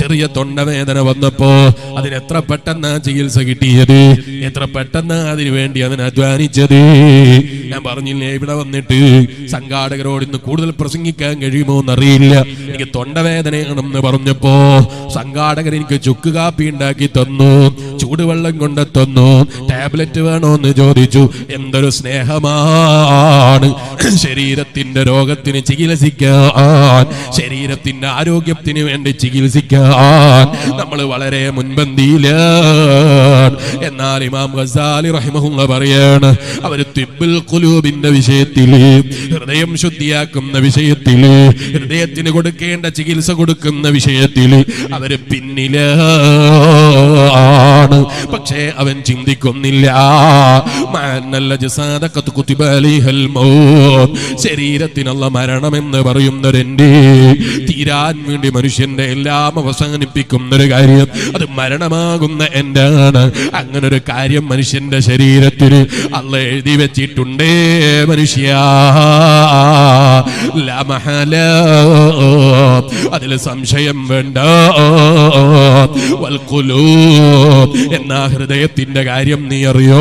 ചെറിയ തൊണ്ടവേദന വന്നപ്പോ അതിന് എത്ര പെട്ടെന്നാ ചികിത്സ കിട്ടിയത്? എത്ര പെട്ടെന്നാ അതിനു വേണ്ടി അതിന് അധ്വാനിച്ചത്? ഞാൻ പറഞ്ഞില്ലേ ഇവിടെ വന്നിട്ട് സംഘാടകരോട് ഇന്ന് കൂടുതൽ പ്രസംഗിക്കാൻ കഴിയുമോ എന്നറിയില്ല. എനിക്ക് തൊണ്ടവേദനയാണെന്ന് പറഞ്ഞപ്പോ സംഘാടകർ എനിക്ക് ചുക്ക് കാപ്പി ഉണ്ടാക്കി തന്നു. ചൂടുവെള്ളം കൊണ്ട് തന്നു ടാബ്ലറ്റ് വേണോ എന്ന് ചോദിച്ചു. എന്തൊരു സ്നേഹമാണ്. ശരീരത്തിന്റെ രോഗത്തിന് ചികിത്സിക്കാൻ ശരീരത്തിന്റെ ആരോഗ്യത്തിന് വേണ്ടി ചികിത്സിക്കാൻ നമ്മൾ വളരെ മുൻപന്തിയിലാണ് എന്നാൽ ഇമാം ഗസാലി റഹിമഹുള്ള പറയാണ് അവർ തിബിൽ കുലൂബിന്റെ വിഷയത്തിൽ ഹൃദയം ശുദ്ധിയാക്കുന്ന വിഷയത്തിൽ ഹൃദയത്തിന് കൊടുക്കേണ്ട ചികിത്സ കൊടുക്കുന്ന വിഷയത്തിൽ അവർ പിന്നിലാണ്. പക്ഷേ അവൻ ചിന്തിക്കുന്നില്ല. ശരീരത്തിനുള്ള മരണമെന്ന് പറയുന്നൊരെന്റെ തീരാൻ വേണ്ടി മനുഷ്യന്റെ എല്ലാം അവസാനിപ്പിക്കുന്ന ഒരു കാര്യം അത് മരണമാകുന്ന എന്റാണ്. അങ്ങനെ ഒരു കാര്യം മനുഷ്യന്റെ ശരീരത്തിന് അല്ല എഴുതി വെച്ചിട്ടുണ്ടേ മനുഷ്യ. ലമഹല അതിൽ സംശയം വേണ്ട. എന്ന ഹൃദയത്തിന്റെ കാര്യം നീ അറിയോ?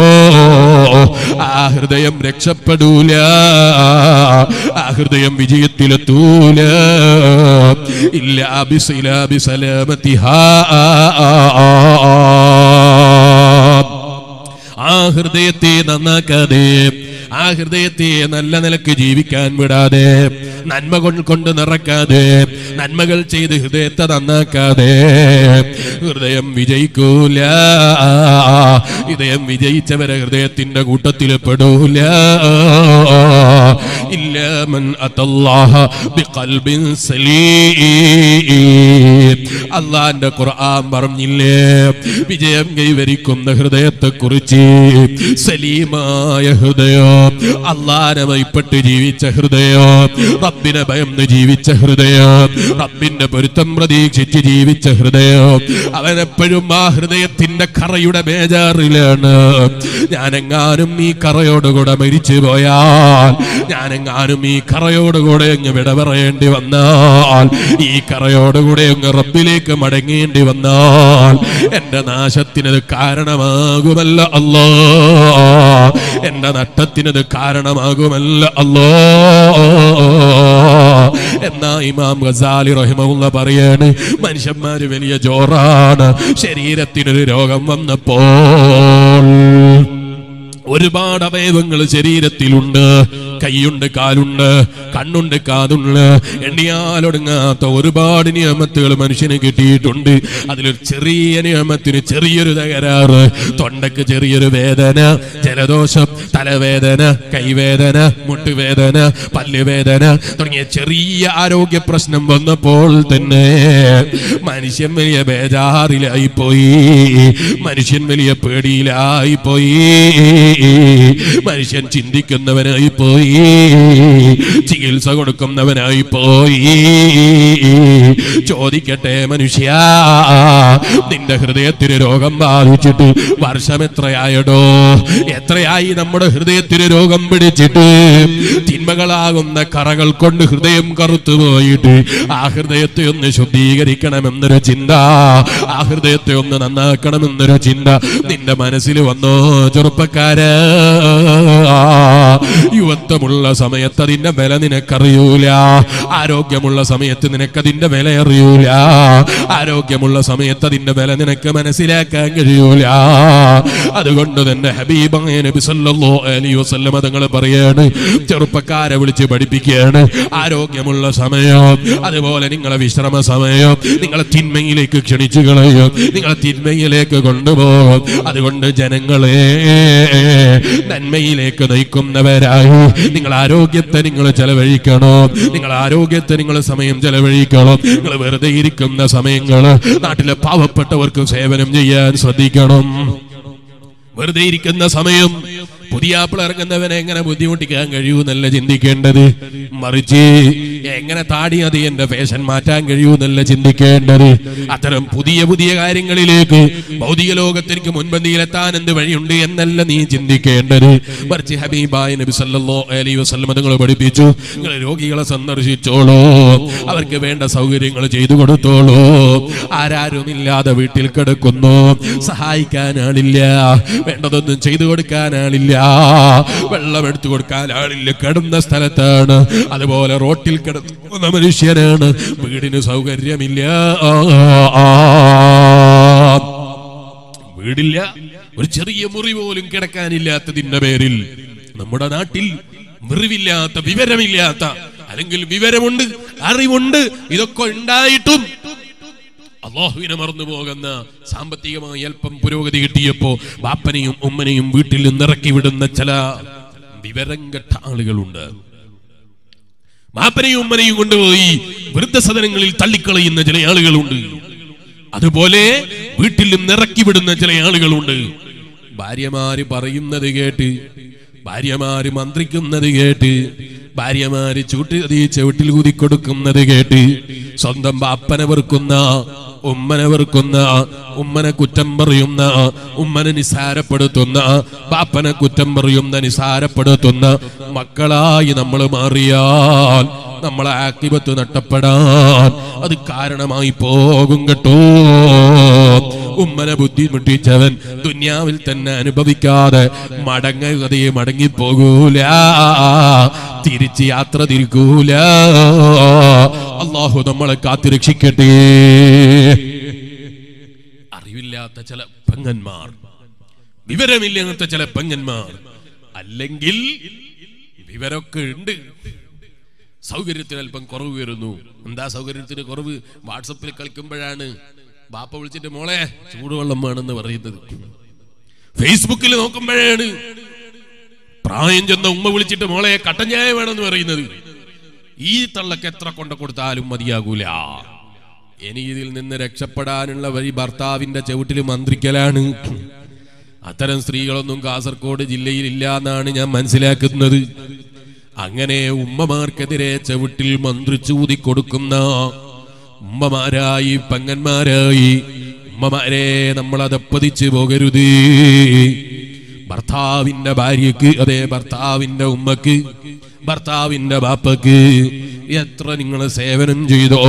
ആ ഹൃദയം രക്ഷപ്പെടൂല. ആ ഹൃദയം വിജയത്തിലെത്തൂല. ഇല്ല ആ ഹൃദയത്തെ നന്നാക്കാതെ ആ ഹൃദയത്തെ നല്ല നിലയ്ക്ക് ജീവിക്കാൻ വിടാതെ നന്മ കൊണ്ട് നിറക്കാതെ നന്മകൾ ചെയ്ത് ഹൃദയത്തെ നന്നാക്കാതെ ഹൃദയം വിജയിക്കൂല. ഹൃദയം വിജയിച്ചവരെ ഹൃദയത്തിന്റെ കൂട്ടത്തിൽ പെടൂല. ഇല്ല മൻ അതല്ലാഹ ബിഖൽബിൻ സലീം. അള്ളാന്റെ ഖുർആൻ പറഞ്ഞില്ലേ? വിജയം കൈവരിക്കുന്ന ഹൃദയത്തെ കുറിച്ച് സലീമായ ഹൃദയം. അള്ളാനെ ഭയപ്പെട്ട് ജീവിച്ച ഹൃദയം. റബ്ബിനെ ഭയന്ന് ജീവിച്ച ഹൃദയം. റബ്ബിന്റെ പൊരുത്തം പ്രതീക്ഷിച്ച് ജീവിച്ച ഹൃദയം. അവനെപ്പോഴും ആ ഹൃദയത്തിന്റെ കറയുടെ ബേജാറിലാണ്. ഞാനെങ്ങാനും ഈ കറയോടുകൂടെ മരിച്ചു പോയാൽ ഞാനെങ്ങാനും ഈ കറയോടുകൂടെ അങ്ങ് വിട പറയേണ്ടി വന്നാൽ ഈ കറയോടുകൂടെ അങ്ങ് റബ്ബിലേക്ക് മടങ്ങേണ്ടി വന്നാൽ എന്റെ നാശത്തിനത് കാരണമാകുമല്ല അല്ലോ. എന്റെ നട്ടത്തിനത് കാരണമാകുമല്ല അല്ലോ. എന്നാ ഇമാം ഗസാലി റഹിമുള്ള പറയാണ് മനുഷ്യന്മാര് വലിയ ജോറാണ് ശരീരത്തിനൊരു രോഗം വന്നപ്പോൾ ഒരുപാട് അവയവങ്ങൾ ശരീരത്തിലുണ്ട്. കൈയുണ്ട് കാലുണ്ട് കണ്ണുണ്ട് കാതുണ്ട്. എണ്ണിയാലൊടുങ്ങാത്ത ഒരുപാട് നിയമത്തുകൾ മനുഷ്യന് കിട്ടിയിട്ടുണ്ട്. അതിലൊരു ചെറിയ നിയമത്തിന് ചെറിയൊരു തകരാറ് തൊണ്ടക്ക് ചെറിയൊരു വേദന ജലദോഷം തലവേദന കൈവേദന മുട്ടുവേദന പല്ലുവേദന തുടങ്ങിയ ചെറിയ ആരോഗ്യ പ്രശ്നം വന്നപ്പോൾ തന്നെ മനുഷ്യൻ വലിയ ബേജാറിലായി പോയി മനുഷ്യൻ വലിയ പേടിയിലായി പോയി മനുഷ്യൻ ചിന്തിക്കുന്നവനായി പോയി ചികിത്സ കൊടുക്കുന്നവനായി പോയി. ചോദിക്കട്ടെ മനുഷ്യ നിന്റെ ഹൃദയത്തിന് രോഗം ബാധിച്ചിട്ട് വർഷം എത്രയായടോ? എത്രയായി നമ്മുടെ ഹൃദയത്തിന് രോഗം പിടിച്ചിട്ട്? തിന്മകളാകുന്ന കറകൾ കൊണ്ട് ഹൃദയം കറുത്തു പോയിട്ട് ആ ഹൃദയത്തെ ഒന്ന് ശുദ്ധീകരിക്കണമെന്നൊരു ചിന്ത ആ ഹൃദയത്തെ ഒന്ന് നന്നാക്കണമെന്നൊരു ചിന്ത നിന്റെ മനസ്സിൽ വന്നോ ചെറുപ്പക്കാര്? യുവത്വമുള്ള സമയത്ത് അതിന്റെ വില നിനക്കറിയൂല. ആരോഗ്യമുള്ള സമയത്ത് നിനക്കതിന്റെ വില അറിയൂല. ആരോഗ്യമുള്ള സമയത്ത് അതിന്റെ വില നിനക്ക് മനസ്സിലാക്കാൻ കഴിയൂല. അതുകൊണ്ട് തന്നെ ഹബീബായ നബി സല്ലല്ലാഹു പറയാണ് ചെറുപ്പക്കാരെ വിളിച്ച് പഠിപ്പിക്കുകയാണ്. ആരോഗ്യമുള്ള സമയം അതുപോലെ നിങ്ങളെ വിശ്രമ സമയം നിങ്ങളെ തിന്മയിലേക്ക് ക്ഷണിച്ചു കളയും നിങ്ങളെ തിന്മയിലേക്ക് കൊണ്ടുപോകും. അതുകൊണ്ട് ജനങ്ങളെ നന്മയിലേക്ക് നയിക്കുന്നവരായി. നിങ്ങൾ ആരോഗ്യത്തെ നിങ്ങൾ ചെലവഴിക്കണോ. നിങ്ങൾ ആരോഗ്യത്തെ നിങ്ങൾ സമയം ചെലവഴിക്കണോ. നിങ്ങൾ വെറുതെ ഇരിക്കുന്ന സമയങ്ങൾ നാട്ടിലെ പാവപ്പെട്ടവർക്ക് സേവനം ചെയ്യാൻ ശ്രദ്ധിക്കണം. വെറുതെ ഇരിക്കുന്ന സമയം പുതിയ ആപ്പിൾ ഇറങ്ങുന്നവനെ എങ്ങനെ ബുദ്ധിമുട്ടിക്കാൻ കഴിയൂ കഴിയൂന്നല്ല ചിന്തിക്കേണ്ടത്? മറിച്ച് എങ്ങനെ താടി അത് എന്റെ ഫാഷൻ മാറ്റാൻ കഴിയൂന്നല്ല ചിന്തിക്കേണ്ടത്? അത്തരം പുതിയ പുതിയ കാര്യങ്ങളിലേക്ക് ഭൗതിക ലോകത്തേക്ക് മുൻപന്തിയിലെത്താൻ എന്ത് വഴിയുണ്ട് എന്നല്ല നീ ചിന്തിക്കേണ്ടത്. മറിച്ച് ഹബീബായ നബി സല്ലല്ലാഹു അലൈഹി വസല്ലം നിങ്ങൾ പഠിപ്പിച്ചു. നിങ്ങൾ രോഗികളെ സന്ദർശിച്ചോളൂ. അവർക്ക് വേണ്ട സൗകര്യങ്ങൾ ചെയ്തു കൊടുത്തോളൂ. ആരാരുമില്ലാതെ വീട്ടിൽ കിടക്കുന്നു. സഹായിക്കാൻ ആളില്ല വേണ്ടതൊന്നും ചെയ്തു കൊടുക്കാൻ ആളില്ല വെള്ളം എടുത്തു കൊടുക്കാൻ ആളില്ല. കിടന്ന സ്ഥലത്താണ്. അതുപോലെ റോട്ടിൽ കിടക്കുന്ന മനുഷ്യനാണ്. വീടിന് സൗകര്യമില്ല. വീടില്ല. ഒരു ചെറിയ മുറി പോലും കിടക്കാനില്ലാത്തതിന്റെ പേരിൽ നമ്മുടെ നാട്ടിൽ മുറിവില്ലാത്ത വിവരമില്ലാത്ത അല്ലെങ്കിൽ വിവരമുണ്ട് അറിവുണ്ട് ഇതൊക്കെ ഉണ്ടായിട്ടും അള്ളാഹുവിനെ മറന്നു പോകുന്ന സാമ്പത്തികമായി അല്പം പുരോഗതി കിട്ടിയപ്പോ ബാപ്പനെയും ഉമ്മനെയും വീട്ടിൽ നിന്ന് ഇറക്കി വിടുന്ന ചില വിവരം കെട്ട ആളുകളുണ്ട്. ബാപ്പനെയും ഉമ്മനെയും കൊണ്ടുപോയി വൃദ്ധസദനങ്ങളിൽ തള്ളിക്കളയുന്ന ചില ആളുകളുണ്ട്. അതുപോലെ വീട്ടിൽ നിറക്കി വിടുന്ന ചില ആളുകളുണ്ട്. ഭാര്യമാര് പറയുന്നത് കേട്ട് ഭാര്യമാര് മന്ത്രിക്കുന്നത് കേട്ട് ഭാര്യമാര് ചൂട്ടി ചവിട്ടിൽ കുതിക്കൊടുക്കുന്നത് കേട്ട് സ്വന്തം ബാപ്പനെ വെറുക്കുന്ന ഉമ്മനെ വെറുക്കുന്ന ഉമ്മനെ കുറ്റം പറയുന്ന ഉമ്മനെ നിസാരപ്പെടുത്തുന്ന ബാപ്പനെ കുറ്റം പറയുന്ന നിസാരപ്പെടുത്തുന്ന മക്കളായി നമ്മൾ മാറിയാൽ നമ്മളെ ആക്കിപത്ത് നഷ്ടപ്പെടാൻ അത് കാരണമായി പോകും കേട്ടോ. ഉമ്മനെ ബുദ്ധിമുട്ടിച്ചവൻ ദുന്യാവിൽ തന്നെ അനുഭവിക്കാതെ മടങ്ങുകതയെ മടങ്ങിപ്പോകൂല തിരിച്ച് യാത്ര തിരിക്കൂല. അള്ളാഹു നമ്മളെ കാത്തിരക്ഷിക്കട്ടെ. അറിവില്ലാത്ത ചില പെങ്ങന്മാർ വിവരമില്ലാത്ത ചില പെങ്ങന്മാർ അല്ലെങ്കിൽ വിവരമൊക്കെ ഉണ്ട്. സൗകര്യത്തിന് അല്പം കുറവ് വരുന്നു. എന്താ സൗകര്യത്തിന് കുറവ്? വാട്സപ്പിൽ കളിക്കുമ്പോഴാണ്. ബാപ്പ വിളിച്ചിട്ട് മോളെ ചൂടുവെള്ളം വേണമെന്ന് പറയുന്നത്. ഫേസ്ബുക്കിൽ നോക്കുമ്പോഴാണ്. പ്രായം ചെന്ന ഉമ്മ വിളിച്ചിട്ട് മോളെ കട്ടൻ ചായ വേണമെന്ന് പറയുന്നത്. ഈ തള്ളക്ക് എത്ര കൊണ്ട് കൊടുത്താലും മതിയാകൂല. ഇനി ഇതിൽ നിന്ന് രക്ഷപ്പെടാനുള്ള വഴി ഭർത്താവിന്റെ ചവിട്ടിൽ മന്ത്രിക്കലാണ്. അത്തരം സ്ത്രീകളൊന്നും കാസർഗോഡ് ജില്ലയിൽ ഇല്ല എന്നാണ് ഞാൻ മനസ്സിലാക്കുന്നത്. അങ്ങനെ ഉമ്മമാർക്കെതിരെ ചവിട്ടിൽ മന്ത്രിച്ചൂതി കൊടുക്കുന്ന ഉമ്മമാരായി പങ്ങന്മാരായി ഉമ്മമാരെ നമ്മൾ അതപ്പതിച്ചു പോകരുത്. ഭർത്താവിന്റെ ഭാര്യക്ക് അതെ ഭർത്താവിന്റെ ഉമ്മക്ക് ഭർത്താവിന്റെ ബാപ്പക്ക് എത്ര നിങ്ങൾ സേവനം ചെയ്തോ?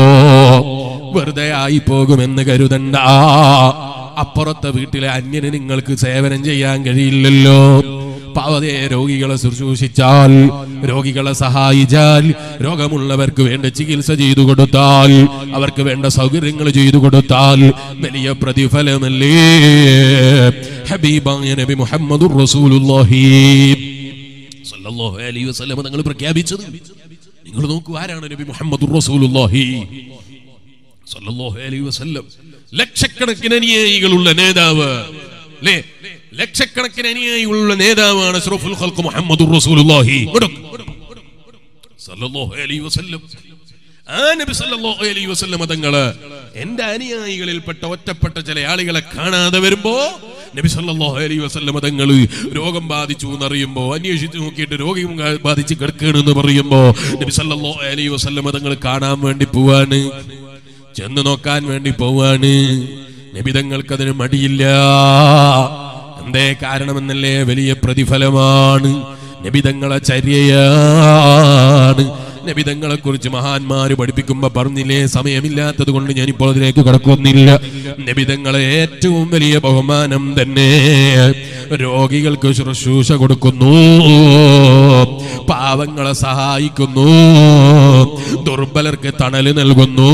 വെറുതെ ആയി പോകുമെന്ന് കരുതണ്ട. അപ്പുറത്തെ വീട്ടിലെ അന്യന് നിങ്ങൾക്ക് സേവനം ചെയ്യാൻ കഴിയില്ലല്ലോ. പാവതയെ രോഗികളെ ശുശ്രൂഷിച്ചാൽ രോഗികളെ സഹായിച്ചാൽ രോഗമുള്ളവർക്ക് വേണ്ട ചികിത്സ ചെയ്തു കൊടുത്താൽ അവർക്ക് വേണ്ട സൗകര്യങ്ങൾ ചെയ്തു കൊടുത്താൽ വലിയ പ്രതിഫലമല്ലേ? ഹബീബായ നബി മുഹമ്മദുർ റസൂലുള്ളാഹി. സല്ലല്ലാഹു അലൈഹി വസല്ലം തങ്ങൾ പ്രഖ്യാപിച്ചത്. നിങ്ങൾ നോക്കൂ ആരാണ് നബി മുഹമ്മദ് റസൂലുള്ളാഹി? സല്ലല്ലാഹു അലൈഹി വസല്ലം. ലക്ഷക്കണക്കിന് അനുയായികളുള്ള നേതാവ്. ലക്ഷക്കണക്കിന് അനുയായികളുള്ള നേതാവാണ് അഷ്റഫുൽ റസൂലുള്ളാഹി. സല്ലല്ലാഹു അലൈഹി വസല്ലം. ആ നബി സല്ലല്ലാഹു അലൈഹി ഒറ്റപ്പെട്ട ചില ആളുകളെ കാണാതെ വരുമ്പോ നബി സല്ലല്ലാഹു അലൈഹി തങ്ങൾ രോഗം ബാധിച്ചു എന്നറിയുമ്പോ അന്വേഷിച്ചു നോക്കിയിട്ട് രോഗം ബാധിച്ച് കിടക്കുകയാണെന്ന് പറയുമ്പോ നബി സല്ലല്ലാഹു അലൈഹി വസല്ലം തങ്ങൾ കാണാൻ വേണ്ടി പോവാണ്. ചെന്ന് നോക്കാൻ വേണ്ടി പോവാണ്. നബിതങ്ങൾക്ക് അതിന് മടിയില്ല. എന്തേ കാരണമെന്നല്ലേ? വലിയ പ്രതിഫലമാണ്. നബിതങ്ങളെ ചര്യയാണ്. നബിതങ്ങളെ കുറിച്ച് മഹാന്മാര് പഠിപ്പിക്കുമ്പോ പറഞ്ഞില്ലേ? സമയമില്ലാത്തത് കൊണ്ട് ഞാനിപ്പോൾ അതിലേക്ക് കടക്കുന്നില്ല. നബിതങ്ങളെ ഏറ്റവും വലിയ ബഹുമാനം തന്നെ രോഗികൾക്ക് ശുശ്രൂഷ കൊടുക്കുന്നു. പാവങ്ങളെ സഹായിക്കുന്നു. ദുർബലർക്ക് തണൽ നൽകുന്നു.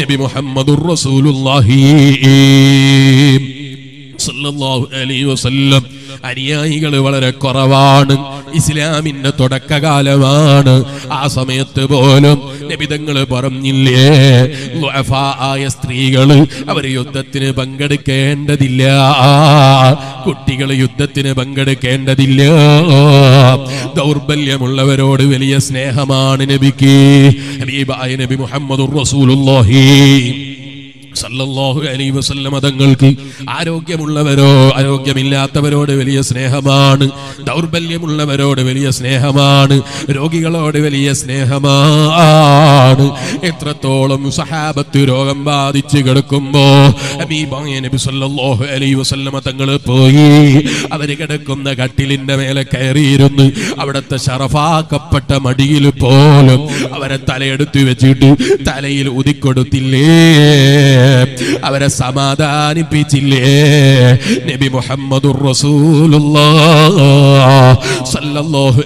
നബി മുഹമ്മദുർ റസൂലുള്ളാഹി സല്ലല്ലാഹു അലൈഹി വസല്ലം അനുയായികൾ വളരെ കുറവാണ്. ഇസ്ലാമിന്റെ തുടക്കകാലമാണ്. ആ സമയത്ത് പോലും നബിതങ്ങൾ പറഞ്ഞില്ലേ ആയ സ്ത്രീകൾ അവർ യുദ്ധത്തിന് പങ്കെടുക്കേണ്ടതില്ല. കുട്ടികൾ യുദ്ധത്തിന് പങ്കെടുക്കേണ്ടതില്ല. ദൗർബല്യമുള്ളവരോട് വലിയ സ്നേഹമാണ് നബിക്ക്. ഹബീബായ നബി മുഹമ്മദ് റസൂലുള്ളാഹി. സല്ലല്ലാഹു അലൈഹി വസല്ലമ തങ്ങൾക്ക് ആരോഗ്യമുള്ളവരോ ആരോഗ്യമില്ലാത്തവരോട് വലിയ സ്നേഹമാണ് ദൗർബല്യമുള്ളവരോട് വലിയ സ്നേഹമാണ് രോഗികളോട് വലിയ സ്നേഹമാണ്. എത്രത്തോളം സഹാബത്ത് രോഗം ബാധിച്ച് കിടക്കുമ്പോ നബി സല്ലല്ലാഹു അലൈഹി വസല്ലമ പോയി അവർ കിടക്കുന്ന കട്ടിലിന്റെ മേലെ കയറിയിരുന്ന്. അവിടുത്തെ ഷറഫാക്കപ്പെട്ട മടിയിൽ പോലും അവരെ തലയെടുത്ത് വെച്ചിട്ട് തലയിൽ ഉദിക്കൊടുത്തില്ലേ അവരെ സമാധാനിപ്പിച്ചില്ലേ? നബി റസൂലുള്ളാഹ്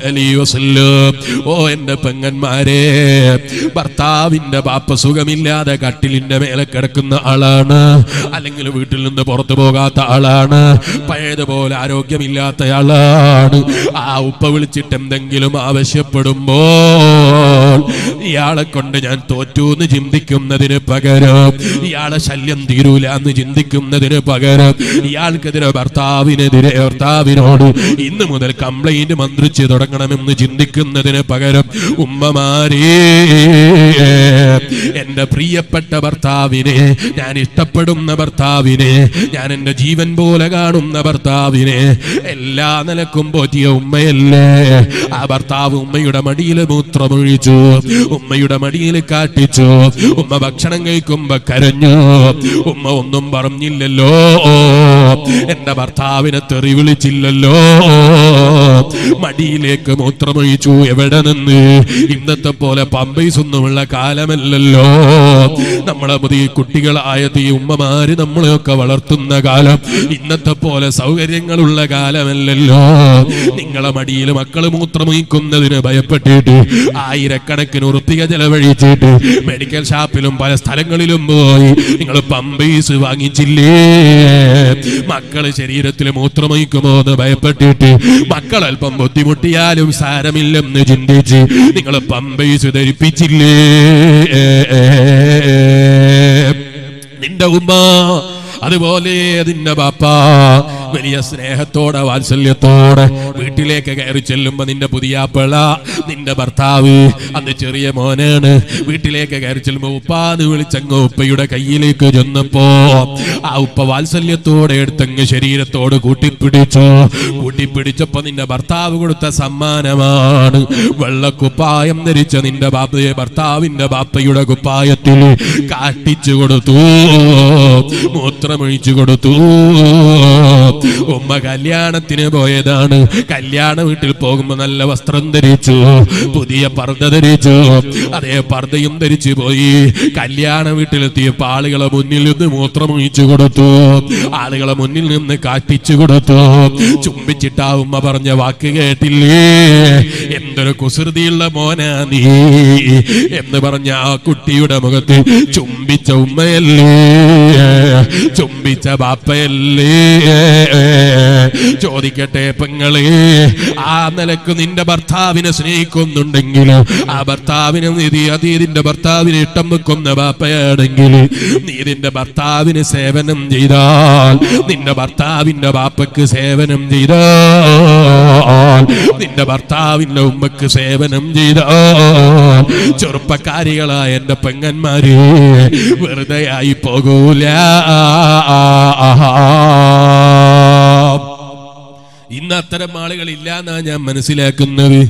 അലൈഹി വസല്ലം. ഓ എന്റെ പെങ്ങന്മാരെ ഭർത്താവിന്റെ ബാപ്പ സുഖമില്ലാതെ കട്ടിലിന്റെ മേലെ കിടക്കുന്ന ആളാണ്. അല്ലെങ്കിൽ വീട്ടിൽ നിന്ന് പുറത്തു പോകാത്ത ആളാണ്. പഴയതുപോലെ ആരോഗ്യമില്ലാത്ത ആളാണ്. ആ ഉപ്പ വിളിച്ചിട്ട് എന്തെങ്കിലും ആവശ്യപ്പെടുമ്പോൾ ഇയാളെ കൊണ്ട് ഞാൻ തോറ്റു എന്ന് ചിന്തിക്കുന്നതിന് പകരം ഇയാളെ ശല്യം തീരൂല എന്ന് ചിന്തിക്കുന്നതിന് പകരം ഇയാൾക്കെതിരെ ഭർത്താവിനെതിരെ ഭർത്താവിനോട് ഇന്ന് മുതൽ കംപ്ലൈന്റ് മന്ത്രിച്ച് തുടങ്ങണമെന്ന് ചിന്തിക്കുന്നതിന് പകരം ഉമ്മമാരേ എന്റെ പ്രിയപ്പെട്ട ഭർത്താവിനെ ഞാൻ ഇഷ്ടപ്പെടുന്ന ഭർത്താവിനെ ഞാൻ എന്റെ ജീവൻ പോലെ കാണുന്ന ഭർത്താവിനെ എല്ലാ നിലക്കും പോറ്റിയ ഉമ്മയല്ലേ? ആ ഭർത്താവ് ഉമ്മയുടെ മടിയിൽ മൂത്രമൊഴിച്ചു ഉമ്മയുടെ മടിയിൽ കാട്ടിച്ചു ഉമ്മ ഭക്ഷണം കഴിക്കുമ്പോ കരഞ്ഞു. ഉമ്മ ഒന്നും പറഞ്ഞില്ലല്ലോ. എന്റെ ഭർത്താവിനെ തെറി വിളിച്ചില്ലല്ലോ. മടിയിലേക്ക് മൂത്രമൊഴിച്ചു എവിടെ നിന്ന്? ഇന്നത്തെ പോലെ പമ്പൈസ് ഒന്നുമുള്ള കാലമല്ലല്ലോ. നമ്മളെ പുതിയ കുട്ടികളായ തീ ഉമ്മമാര് നമ്മളെയൊക്കെ വളർത്തുന്ന കാലം ഇന്നത്തെ പോലെ സൗകര്യങ്ങളുള്ള കാലമല്ലല്ലോ. നിങ്ങളെ മടിയിൽ മക്കൾ മൂത്രമൊഴിക്കുന്നതിന് ഭയപ്പെട്ടിട്ട് ആയിരക്കണക്കിന് ഉറുപ്പിക ചെലവഴിച്ചിട്ട് മെഡിക്കൽ ഷാപ്പിലും പല സ്ഥലങ്ങളിലും പോയി നിങ്ങൾ പമ്പീസ് വാങ്ങിച്ചില്ലേ? മക്കൾ ശരീരത്തിൽ മൂത്രമൊഴിക്കുമോ എന്ന് ഭയപ്പെട്ടിട്ട് മക്കൾ അല്പം ബുദ്ധിമുട്ടിയാലും സാരമില്ലെന്ന് ചിന്തിച്ച് നിങ്ങൾ പമ്പീസ് ധരിപ്പിച്ചില്ലേ? നിന്റെ ഉമ്മ അതുപോലെ നിന്റെ ബാപ്പ വലിയ സ്നേഹത്തോടെ വാത്സല്യത്തോടെ വീട്ടിലേക്ക് കയറി ചെല്ലുമ്പോ നിന്റെ പുതിയാപ്പിള നിന്റെ ഭർത്താവ് അത് ചെറിയ മോനാണ്. വീട്ടിലേക്ക് കയറി ചെല്ലുമ്പോ ഉപ്പാന്ന് വിളിച്ചങ്ങ് ഉപ്പയുടെ കയ്യിലേക്ക് ചെന്നപ്പോ ആ ഉപ്പ വാത്സല്യത്തോടെ എടുത്തങ്ങ് ശരീരത്തോട് കൂട്ടിപ്പിടിച്ചു. കൂട്ടിപ്പിടിച്ചപ്പോ നിന്റെ ഭർത്താവ് കൊടുത്ത സമ്മാനമാണ്. വെള്ളക്കുപ്പായം ധരിച്ച നിന്റെ ബാപ്പയെ ഭർത്താവിന്റെ ബാപ്പയുടെ കുപ്പായത്തിൽ കാട്ടിച്ചു കൊടുത്തു. മൂത്രമൊഴിച്ചു കൊടുത്തു. ഉമ്മ കല്യാണത്തിന് പോയതാണ്. കല്യാണ വീട്ടിൽ പോകുമ്പോ നല്ല വസ്ത്രം ധരിച്ചു പുതിയ പർദ്ദ ധരിച്ചു. അതേ പർദ്ദയും ധരിച്ചു പോയി. കല്യാണ വീട്ടിലെത്തിയ ആളുകളെ മുന്നിൽ നിന്ന് മൂത്രമൊഴിച്ചു കൊടുത്തു. ആളുകളെ മുന്നിൽ നിന്ന് കാട്ടിച്ചു കൊടുത്തു. ചുംബിച്ചിട്ട് ആ ഉമ്മ പറഞ്ഞ വാക്ക് കേട്ടില്ലേ? എന്തൊരു കുസൃതിയുള്ള മോനാ നീ എന്ന് പറഞ്ഞ ആ കുട്ടിയുടെ മുഖത്ത് ചുംബിച്ച ഉമ്മയല്ലേ? ചുംബിച്ച ബാപ്പയല്ലേ? ചോദിക്കട്ടെ പെങ്ങളെ ആ നിലയ്ക്ക് നിന്റെ ഭർത്താവിനെ സ്നേഹിക്കുന്നുണ്ടെങ്കിൽ ആ ഭർത്താവിനെ നീ അതീതിന്റെ ഭർത്താവിനെ ഇഷ്ടം വെക്കുന്ന ബാപ്പയാണെങ്കിൽ നീ നിന്റെ ഭർത്താവിന് സേവനം ചെയ്താൽ നിന്റെ ഭർത്താവിന്റെ ബാപ്പക്ക് സേവനം ചെയ്താൽ നിന്റെ ഭർത്താവിന്റെ ഉമ്മക്ക് സേവനം ചെയ്താൽ ചെറുപ്പക്കാരികളായ എന്റെ പെങ്ങന്മാര് വെറുതെ ആയി പോകൂല. അത്തരം ആളുകൾ ഇല്ല എന്നാണ് ഞാൻ മനസ്സിലാക്കുന്നത്.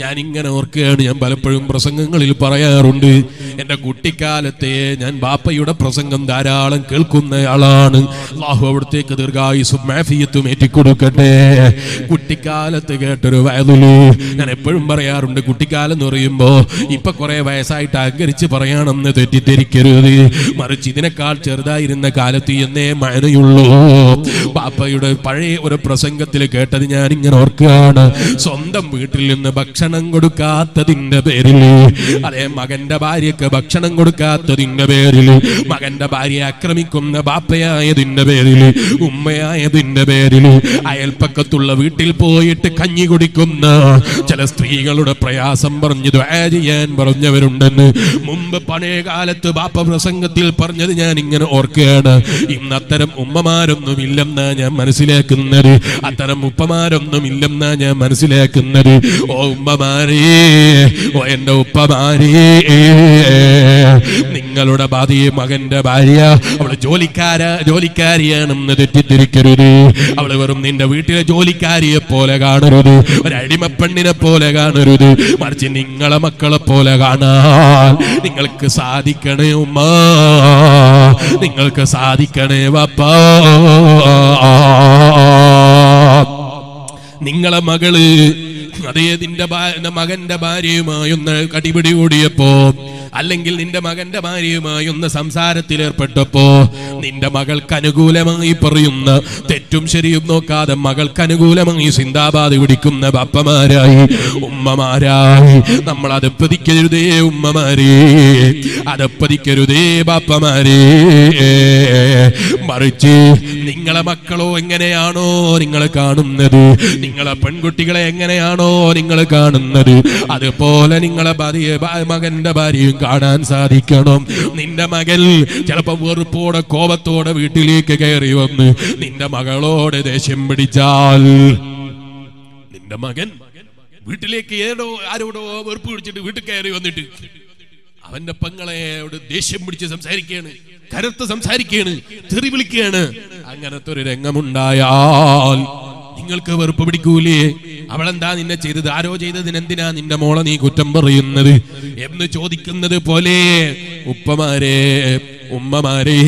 ഞാൻ ഇങ്ങനെ ഓർക്കുകയാണ്. ഞാൻ പലപ്പോഴും പ്രസംഗങ്ങളിൽ പറയാറുണ്ട് എന്റെ കുട്ടിക്കാലത്തെ ഞാൻ ബാപ്പയുടെ പ്രസംഗം ധാരാളം കേൾക്കുന്ന ആളാണ്. അള്ളാഹു അവിടത്തേക്ക് ദീർഘായുസും മാഫിയത്തും ഏറ്റിക്കൊടുക്കട്ടെ. കുട്ടിക്കാലത്ത് കേട്ടൊരു വയതുലു ഞാൻ എപ്പോഴും പറയാറുണ്ട് കുട്ടിക്കാലം എന്ന് പറയുമ്പോ ഇപ്പൊ കുറെ വയസ്സായിട്ട് അഹങ്കരിച്ച് പറയണമെന്ന് തെറ്റിദ്ധരിക്കരുത്. മറിച്ച് ഇതിനേക്കാൾ ചെറുതായിരുന്ന കാലത്ത് എന്നേ മഴയുള്ളൂ ബാപ്പയുടെ പഴയ ഒരു പ്രസംഗത്തിൽ കേട്ടത് ഞാൻ ഇങ്ങനെ ഓർക്കുകയാണ്. സ്വന്തം വീട്ടിൽ നിന്ന് ഭക്ഷണം കൊടുക്കാത്തതിന്റെ പേരിൽ. അതെ മകന്റെ ഭാര്യക്ക് ഭക്ഷണം കൊടുക്കാത്തതിന്റെ പേരിൽ. മകന്റെ ഭാര്യ ആക്രമിക്കുന്ന ബാപ്പയായതിന്റെ പേരിൽ ഉമ്മയായതിന്റെ പേരിൽ. അയൽപ്പക്കത്തുള്ള വീട്ടിൽ പോയിട്ട് കഞ്ഞി കുടിക്കുന്ന ചില സ്ത്രീകളുടെ പ്രയാസം പറഞ്ഞു ചെയ്യാൻ പറഞ്ഞവരുണ്ടെന്ന് മുമ്പ് പഴയ കാലത്ത് ബാപ്പ പ്രസംഗത്തിൽ പറഞ്ഞത് ഞാൻ ഇങ്ങനെ ഓർക്കുകയാണ്. ഇന്ന് അത്തരം ഉമ്മമാരൊന്നും ഇല്ലെന്നാ ഞാൻ മനസ്സിലാക്കുന്നത്. അത്തരം ഉപ്പമാരൊന്നും ഇല്ലെന്നാ ഞാൻ മനസ്സിലാക്കുന്നത്. ഓ ഉമ്മമാരേ ഓ എന്റെ ഉപ്പമാരേ. നിങ്ങളുടെ ഭാര്യയെ മകന്റെ ഭാര്യ അവൾ ജോലിക്കാര ജോലിക്കാരിയാണെന്ന് തെറ്റിദ്ധരിക്കരുത്. അവൾ വെറും നിന്റെ വീട്ടിലെ ജോലിക്കാരിയെ പോലെ കാണരുത്. ഒരു അടിമപ്പെണ്ണിനെ പോലെ കാണരുത്. മറിച്ച് നിങ്ങളെ മക്കളെ പോലെ കാണാൻ നിങ്ങൾക്ക് സാധിക്കണേ ഉമ്മ. നിങ്ങൾക്ക് സാധിക്കണേ വപ്പാ. നിങ്ങളെ മകൾ അതേ നിന്റെ മകന്റെ ഭാര്യയുമായി ഒന്ന് കടിപിടി കൂടിയപ്പോ അല്ലെങ്കിൽ നിന്റെ മകന്റെ ഭാര്യയുമായി ഒന്ന് സംസാരത്തിൽ ഏർപ്പെട്ടപ്പോ നിന്റെ മകൾക്ക് അനുകൂലമായി പറയുന്ന തെറ്റും ശരിയും നോക്കാതെ മകൾക്ക് അനുകൂലമായി സിന്ദാബാദ് പിടിക്കുന്ന പപ്പമാരായി ഉമ്മമാരായി. നമ്മൾ അതപ്പതിക്കരുതേ ഉമ്മമാരേ. അതപ്പതിക്കരുതേ ബാപ്പമാരേ. മറിച്ച് നിങ്ങളെ മക്കളോ എങ്ങനെയാണോ നിങ്ങൾ കാണുന്നത്? നിങ്ങളെ പെൺകുട്ടികളെ എങ്ങനെയാണോ നിങ്ങൾ കാണുന്നത്? അതുപോലെ നിങ്ങളെ ഭാര്യ മകന്റെ ഭാര്യയും കാണാൻ സാധിക്കണം. നിന്റെ മകൻ ചിലപ്പോ വെറുപ്പോടെ കോപത്തോടെ വീട്ടിലേക്ക് കയറി വന്ന് നിന്റെ മകളോട് ദേഷ്യം പിടിച്ചാൽ നിന്റെ മകൻ വീട്ടിലേക്ക് ഏടോ ആരോടോ വെറുപ്പ് പിടിച്ചിട്ട് വീട്ടിൽ കയറി വന്നിട്ട് അവന്റെ പെങ്ങളെയോട് ദേഷ്യം പിടിച്ച് സംസാരിക്കുകയാണ് കരുത്ത് സംസാരിക്കുകയാണ് തെറി വിളിക്കുകയാണ്. അങ്ങനത്തെ ഒരു രംഗമുണ്ടായാൽ നിങ്ങൾക്ക് വെറുപ്പ് പിടിക്കൂലേ? അവളെന്താ നിന്നെ ചെയ്തത്? ആരോ ചെയ്തതിന് എന്തിനാ നിന്റെ മോളെ നീ കുറ്റം പറയുന്നത്? എന്ന് ചോദിക്കുന്നത് പോലെ ഉപ്പമാരെ ഉമ്മമാരെ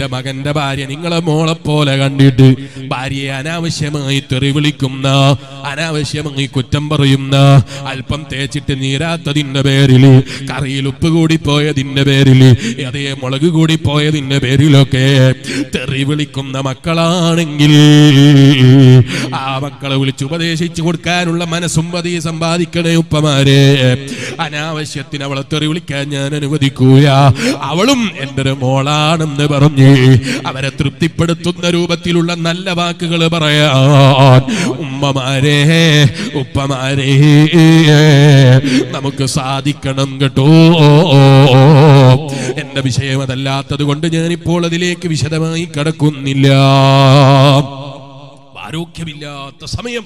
നിന്റെ മകന്റെ ഭാര്യ നിങ്ങളെ മോളെ പോലെ കണ്ടിട്ട് ഭാര്യയെ അനാവശ്യമായി തെറി വിളിക്കുന്ന അനാവശ്യമായി കുറ്റം പറയുന്ന അല്പം തേച്ചിട്ട് നീരാത്തതിന്റെ പേരിൽ കറിയിൽ ഉപ്പ് കൂടി പോയതിന്റെ പേരിൽ അതേ മുളക് കൂടി പോയതിന്റെ പേരിലൊക്കെ തെറി വിളിക്കുന്ന മക്കളാണെങ്കിൽ ആ മക്കളെ വിളിച്ച് ഉപദേശിച്ചു കൊടുക്കാനുള്ള മനസ്സും പതി സമ്പാദിക്കണേ ഉപ്പമാരെ. അനാവശ്യത്തിന് അവളെ തെറി വിളിക്കാൻ ഞാൻ അനുവദിക്കൂല. അവളും എന്റെ ഒരു മോളാണെന്ന് പറഞ്ഞ് അവരെ തൃപ്തിപ്പെടുത്തുന്ന രൂപത്തിലുള്ള നല്ല വാക്കുകൾ പറയാൻ ഉമ്മമാരെ ഉപ്പമാരെ നമുക്ക് സാധിക്കണം കേട്ടോ. എന്റെ വിഷയം അതല്ലാത്തത് കൊണ്ട് ഞാനിപ്പോൾ അതിലേക്ക് വിശദമായി കടക്കുന്നില്ല. ആരോഗ്യമില്ലാത്ത സമയം.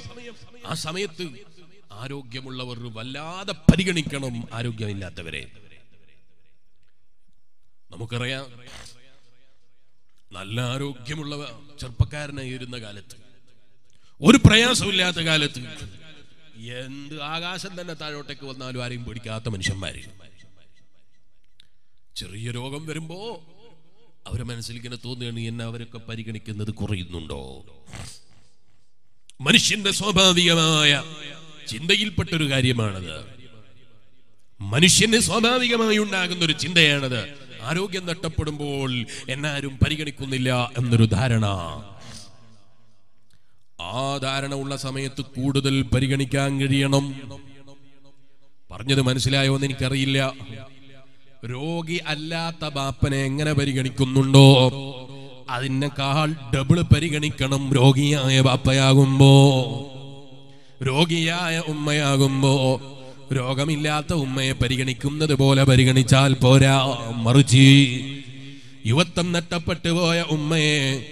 ആ സമയത്ത് ആരോഗ്യമുള്ളവർ വല്ലാതെ പരിഗണിക്കണം ആരോഗ്യമില്ലാത്തവരെ. നമുക്കറിയാം നല്ല ആരോഗ്യമുള്ള ചെറുപ്പക്കാരനായിരുന്ന കാലത്ത്. ഒരു പ്രയാസമില്ലാത്ത കാലത്ത് എന്ത് ആകാശം തന്നെ താഴോട്ടേക്ക് വന്നാലും ആരെയും പേടിക്കാത്ത മനുഷ്യന്മാര്. ചെറിയ രോഗം വരുമ്പോ അവരെ മനസ്സിൽ ഇങ്ങനെ തോന്നുകയാണ് എന്നെ അവരൊക്കെ പരിഗണിക്കുന്നത് കുറയുന്നുണ്ടോ? മനുഷ്യന്റെ സ്വാഭാവികമായ ചിന്തയിൽപ്പെട്ടൊരു കാര്യമാണത്. മനുഷ്യന് സ്വാഭാവികമായി ഉണ്ടാകുന്ന ഒരു ചിന്തയാണത്. ആരോഗ്യം നഷ്ടപ്പെടുമ്പോൾ എന്നാരും പരിഗണിക്കുന്നില്ല എന്നൊരു ധാരണ. ആ ധാരണ ഉള്ള സമയത്ത് കൂടുതൽ പരിഗണിക്കാൻ കഴിയണം. പറഞ്ഞത് മനസ്സിലായോ എന്ന് എനിക്കറിയില്ല. രോഗി അല്ലാത്ത ബാപ്പനെ എങ്ങനെ പരിഗണിക്കുന്നുണ്ടോ? അതിനേക്കാൾ ഡബിൾ പരിഗണിക്കണം രോഗിയായ ബാപ്പയാകുമ്പോ. രോഗിയായ ഉമ്മയാകുമ്പോ. രോഗമില്ലാത്ത ഉമ്മയെ പരിഗണിക്കുന്നത് പോലെ പരിഗണിച്ചാൽ പോരാ മറിച്ച് യുവത്വം നഷ്ടപ്പെട്ടു പോയ ഉമ്മയെ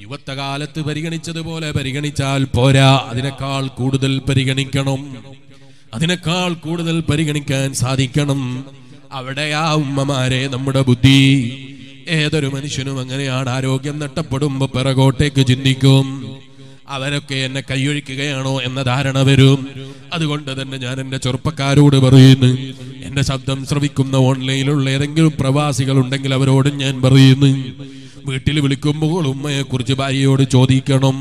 യുവത്വകാലത്ത് പരിഗണിച്ചതുപോലെ പരിഗണിച്ചാൽ പോരാ അതിനേക്കാൾ കൂടുതൽ പരിഗണിക്കണം. അതിനേക്കാൾ കൂടുതൽ പരിഗണിക്കാൻ സാധിക്കണം. അവിടെയാ ഉമ്മമാരെ നമ്മുടെ ബുദ്ധി. ഏതൊരു മനുഷ്യനും അങ്ങനെയാണ്. ആരോഗ്യം നഷ്ടപ്പെടുമ്പോ പിറകോട്ടേക്ക് ചിന്തിക്കും. അവരൊക്കെ എന്നെ കൈയൊഴിക്കുകയാണോ എന്ന ധാരണ വരും. അതുകൊണ്ട് തന്നെ ഞാൻ എന്റെ ചെറുപ്പക്കാരോട് പറയുന്നു എന്റെ ശബ്ദം ശ്രവിക്കുന്ന ഓൺലൈനിലുള്ള ഏതെങ്കിലും പ്രവാസികൾ ഉണ്ടെങ്കിൽ അവരോടും ഞാൻ പറയുന്നു വീട്ടിൽ വിളിക്കുമ്പോൾ ഉമ്മയെക്കുറിച്ച് ഭാര്യയോട് ചോദിക്കണം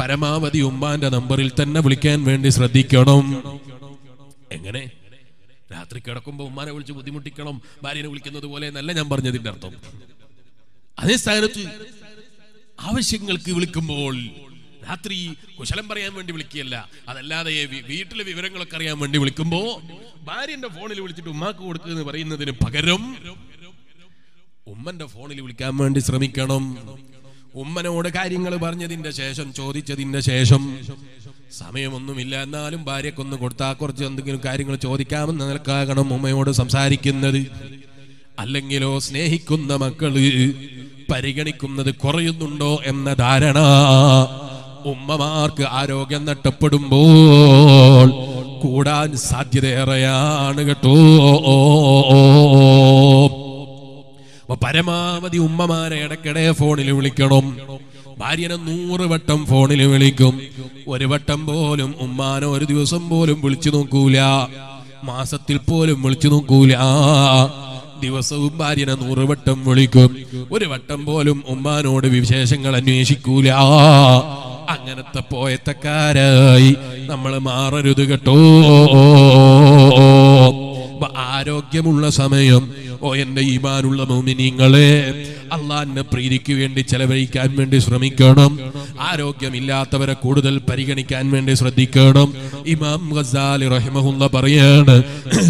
പരമാവധി ഉമ്മാന്റെ നമ്പറിൽ തന്നെ വിളിക്കാൻ വേണ്ടി ശ്രദ്ധിക്കണം. എങ്ങനെ? രാത്രി കിടക്കുമ്പോ ഉമ്മാനെ വിളിച്ച് ബുദ്ധിമുട്ടിക്കണം ഭാര്യനെ വിളിക്കുന്നത് പോലെ എന്നല്ല ഞാൻ പറഞ്ഞതിന്റെ അർത്ഥം. അതേ സ്ഥാനത്ത് ആവശ്യങ്ങൾക്ക് വിളിക്കുമ്പോൾ രാത്രി കുശലം പറയാൻ വേണ്ടി വിളിക്കുകയല്ല. അതല്ലാതെ വീട്ടിലെ വിവരങ്ങളൊക്കെ അറിയാൻ വേണ്ടി വിളിക്കുമ്പോ ഭാര്യന്റെ ഫോണിൽ വിളിച്ചിട്ട് ഉമ്മാക്ക് കൊടുക്കുക എന്ന് പറയുന്നതിന് പകരം ഉമ്മന്റെ ഫോണിൽ വിളിക്കാൻ വേണ്ടി ശ്രമിക്കണം. ഉമ്മനോട് കാര്യങ്ങൾ പറഞ്ഞതിന്റെ ശേഷം ചോദിച്ചതിന്റെ ശേഷം സമയമൊന്നുമില്ല. എന്നാലും ഭാര്യക്കൊന്ന് കൊടുത്താൽ കുറച്ച് എന്തെങ്കിലും കാര്യങ്ങൾ ചോദിക്കാമെന്ന് നിലക്കാകണം ഉമ്മയോട് സംസാരിക്കുന്നത്. അല്ലെങ്കിലോ സ്നേഹിക്കുന്ന മക്കൾ പരിഗണിക്കുന്നത് കുറയുന്നുണ്ടോ എന്ന ധാരണ. ഉമ്മമാർക്ക് ആരോഗ്യം നഷ്ടപ്പെടുമ്പോൾ കൂടാൻ സാധ്യതയേറെയാണ് കേട്ടോ. അപ്പൊ പരമാവധി ഉമ്മമാരെ ഇടയ്ക്കിടെ ഫോണിൽ വിളിക്കണം. ഭാര്യനെ നൂറ് വട്ടം ഫോണിൽ വിളിക്കും. ഒരു വട്ടം പോലും ഉമ്മാനെ ഒരു ദിവസം പോലും വിളിച്ചു നോക്കൂല. മാസത്തിൽ പോലും വിളിച്ചു നോക്കൂല. ദിവസവും ഭാര്യനെ നൂറ് വട്ടം വിളിക്കും. ഒരു വട്ടം പോലും ഉമ്മാനോട് വിശേഷങ്ങൾ അന്വേഷിക്കൂല. അങ്ങനത്തെ പോയത്തക്കാരായി നമ്മൾ മാറരുത് കേട്ടോ. ആരോഗ്യമുള്ള സമയം ഓ എന്റെ ഈമാനുള്ള മോമിനിങ്ങളെ അള്ളാഹിനെ പ്രീതിക്ക് വേണ്ടി ചെലവഴിക്കാൻ വേണ്ടി ശ്രമിക്കണം. ആരോഗ്യമില്ലാത്തവരെ കൂടുതൽ പരിഗണിക്കാൻ വേണ്ടി ശ്രദ്ധിക്കണം. ഇമാം ഗസാലി റഹിമഹുല്ല പറയാണ്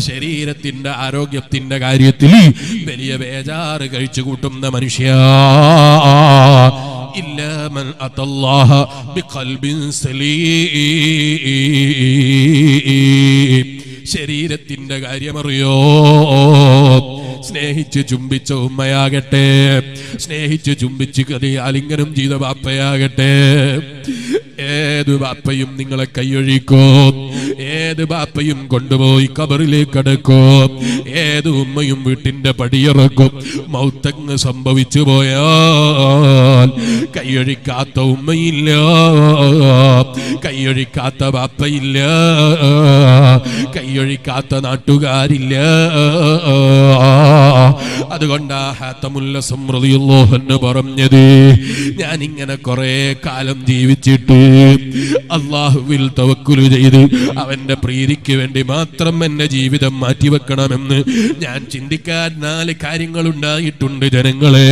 ശരീരത്തിന്റെ ആരോഗ്യത്തിന്റെ കാര്യത്തിൽ വലിയ വേജാറ് കഴിച്ചു കൂട്ടുന്ന മനുഷ്യ. إلا من أتى الله بقلب سليم ശരീരത്തിന്റെ കാര്യമറിയോ സ്നേഹിച്ച് ചുംബിച്ച ഉമ്മയാകട്ടെ. സ്നേഹിച്ച് ചുംബിച്ച് കതി ആലിംഗനം ചെയ്ത ബാപ്പയാകട്ടെ. ഏത് ബാപ്പയും നിങ്ങളെ കൈയൊഴിക്കോ. ഏത് ബാപ്പയും കൊണ്ടുപോയി കബറിലേക്ക് അടക്കോ. ഏത് ഉമ്മയും വീട്ടിന്റെ പടിയിറക്കും. മൗത്തങ്ങ് സംഭവിച്ചു പോയാൽ കൈയൊഴിക്കാത്ത ഉമ്മയില്ല. കൈയൊഴിക്കാത്ത ബാപ്പയില്ല. കൈയൊഴിക്കാത്ത നാട്ടുകാരില്ല. അതുകൊണ്ടാ പറഞ്ഞത്. ഞാൻ ഇങ്ങനെ കുറെ കാലം ജീവിച്ചിട്ട് അള്ളാഹുവിൽ തവക്കുലു ചെയ്ത് അവന്റെ പ്രീതിക്ക് വേണ്ടി മാത്രം എന്റെ ജീവിതം മാറ്റിവെക്കണമെന്ന് ഞാൻ ചിന്തിക്കാൻ നാല് കാര്യങ്ങൾ ഉണ്ടായിട്ടുണ്ട് ജനങ്ങളെ.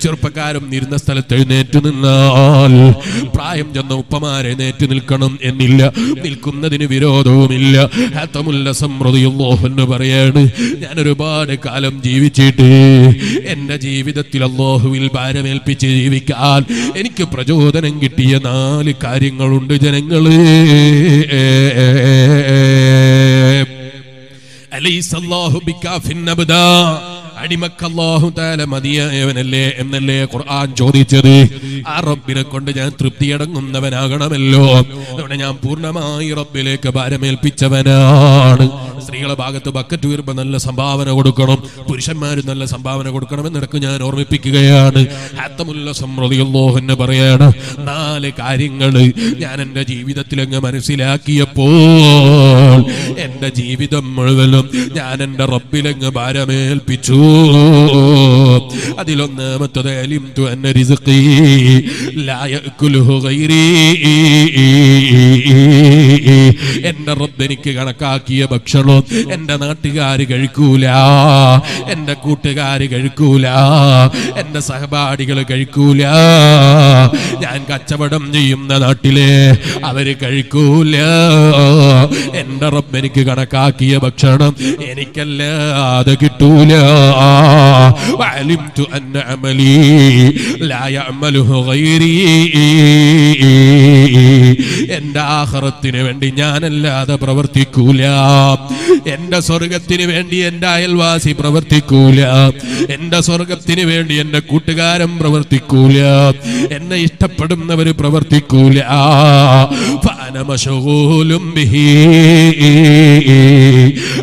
ചെറുപ്പക്കാരും ഇരുന്ന സ്ഥലത്ത് എഴുന്നേറ്റ് നിന്നാൽ പ്രായം ചെന്ന ഉപ്പമാരെ നേറ്റ് നിൽക്കണം എന്നില്ല. നിൽക്കുന്നതിന് വിരോധവുമില്ല. ഹാത്തമുല്ല സമൃദ്ധിയുള്ളോ എന്ന് പറയാണ്. ഞാൻ ഒരുപാട് കാലം ജീവിച്ചിട്ട് എന്റെ ജീവിതത്തിൽ അള്ളാഹുവിൽ ഭാരമേൽപ്പിച്ച് ജീവിക്കാൻ എനിക്ക് പ്രചോദനം കിട്ടിയ നാല് കാര്യങ്ങളുണ്ട് ജനങ്ങൾ. അലൈസല്ലാഹു ബിക്കാഫിൻ അബ്ദാ അടിമക്ക് അല്ലാഹു തആല മതിയായവനല്ലേ എന്നല്ലേ ഖുർആൻ ചോദിച്ചത്? ആ റബ്ബിനെ കൊണ്ട് ഞാൻ തൃപ്തിയടങ്ങുന്നവനാകണമല്ലോ. അതുകൊണ്ട് ഞാൻ പൂർണമായി റബ്ബിലേക്ക് ഭാരമേൽപ്പിച്ചവനാണ്. സ്ത്രീകളെ ഭാഗത്ത് ബക്കറ്റ് ഉയർമ്പോൾ നല്ല സംഭാവന കൊടുക്കണം. പുരുഷന്മാരും നല്ല സംഭാവന കൊടുക്കണം എന്നിടക്ക് ഞാൻ ഓർമ്മിപ്പിക്കുകയാണ്. ഹത്തമുല്ല സമൃദ്ധിയല്ലോഹെന്ന് പറയാണ്. നാല് കാര്യങ്ങൾ ഞാൻ എന്റെ ജീവിതത്തിൽ അങ്ങ് മനസ്സിലാക്കിയപ്പോൾ എന്റെ ജീവിതം മുഴുവനും ഞാൻ എന്റെ റബ്ബിലങ്ങ് ഭാരമേൽപ്പിച്ചു. അതിലൊന്നാമത്തത് അലിംതു അന്ന എന്നെ എന്റെ റബ്ബ് എനിക്ക് കണക്കാക്കിയ ഭക്ഷണം എന്റെ നാട്ടുകാര് കഴിക്കൂല എന്റെ കൂട്ടുകാര് കഴിക്കൂല എന്റെ സഹപാഠികൾ കഴിക്കൂല ഞാൻ കച്ചവടം ചെയ്യുന്ന നാട്ടിലെ അവര് കഴിക്കൂല എന്റെ റബ്ബ് എനിക്ക് കണക്കാക്കിയ ഭക്ഷണം എനിക്കല്ലാതെ കിട്ടൂല وعلمت أن عملي لا يعمله غيري എന്റെ ആഹ്റത്തിന് വേണ്ടി ഞാനല്ലാതെ പ്രവർത്തിക്കൂല എന്റെ സ്വർഗത്തിന് വേണ്ടി എന്റെ അയൽവാസി പ്രവർത്തിക്കൂല. എന്റെ സ്വർഗത്തിന് വേണ്ടി എന്റെ കൂട്ടുകാരൻ പ്രവർത്തിക്കൂല. എന്നെ ഇഷ്ടപ്പെടുന്നവർ പ്രവർത്തിക്കൂല. ഫാനമശോലും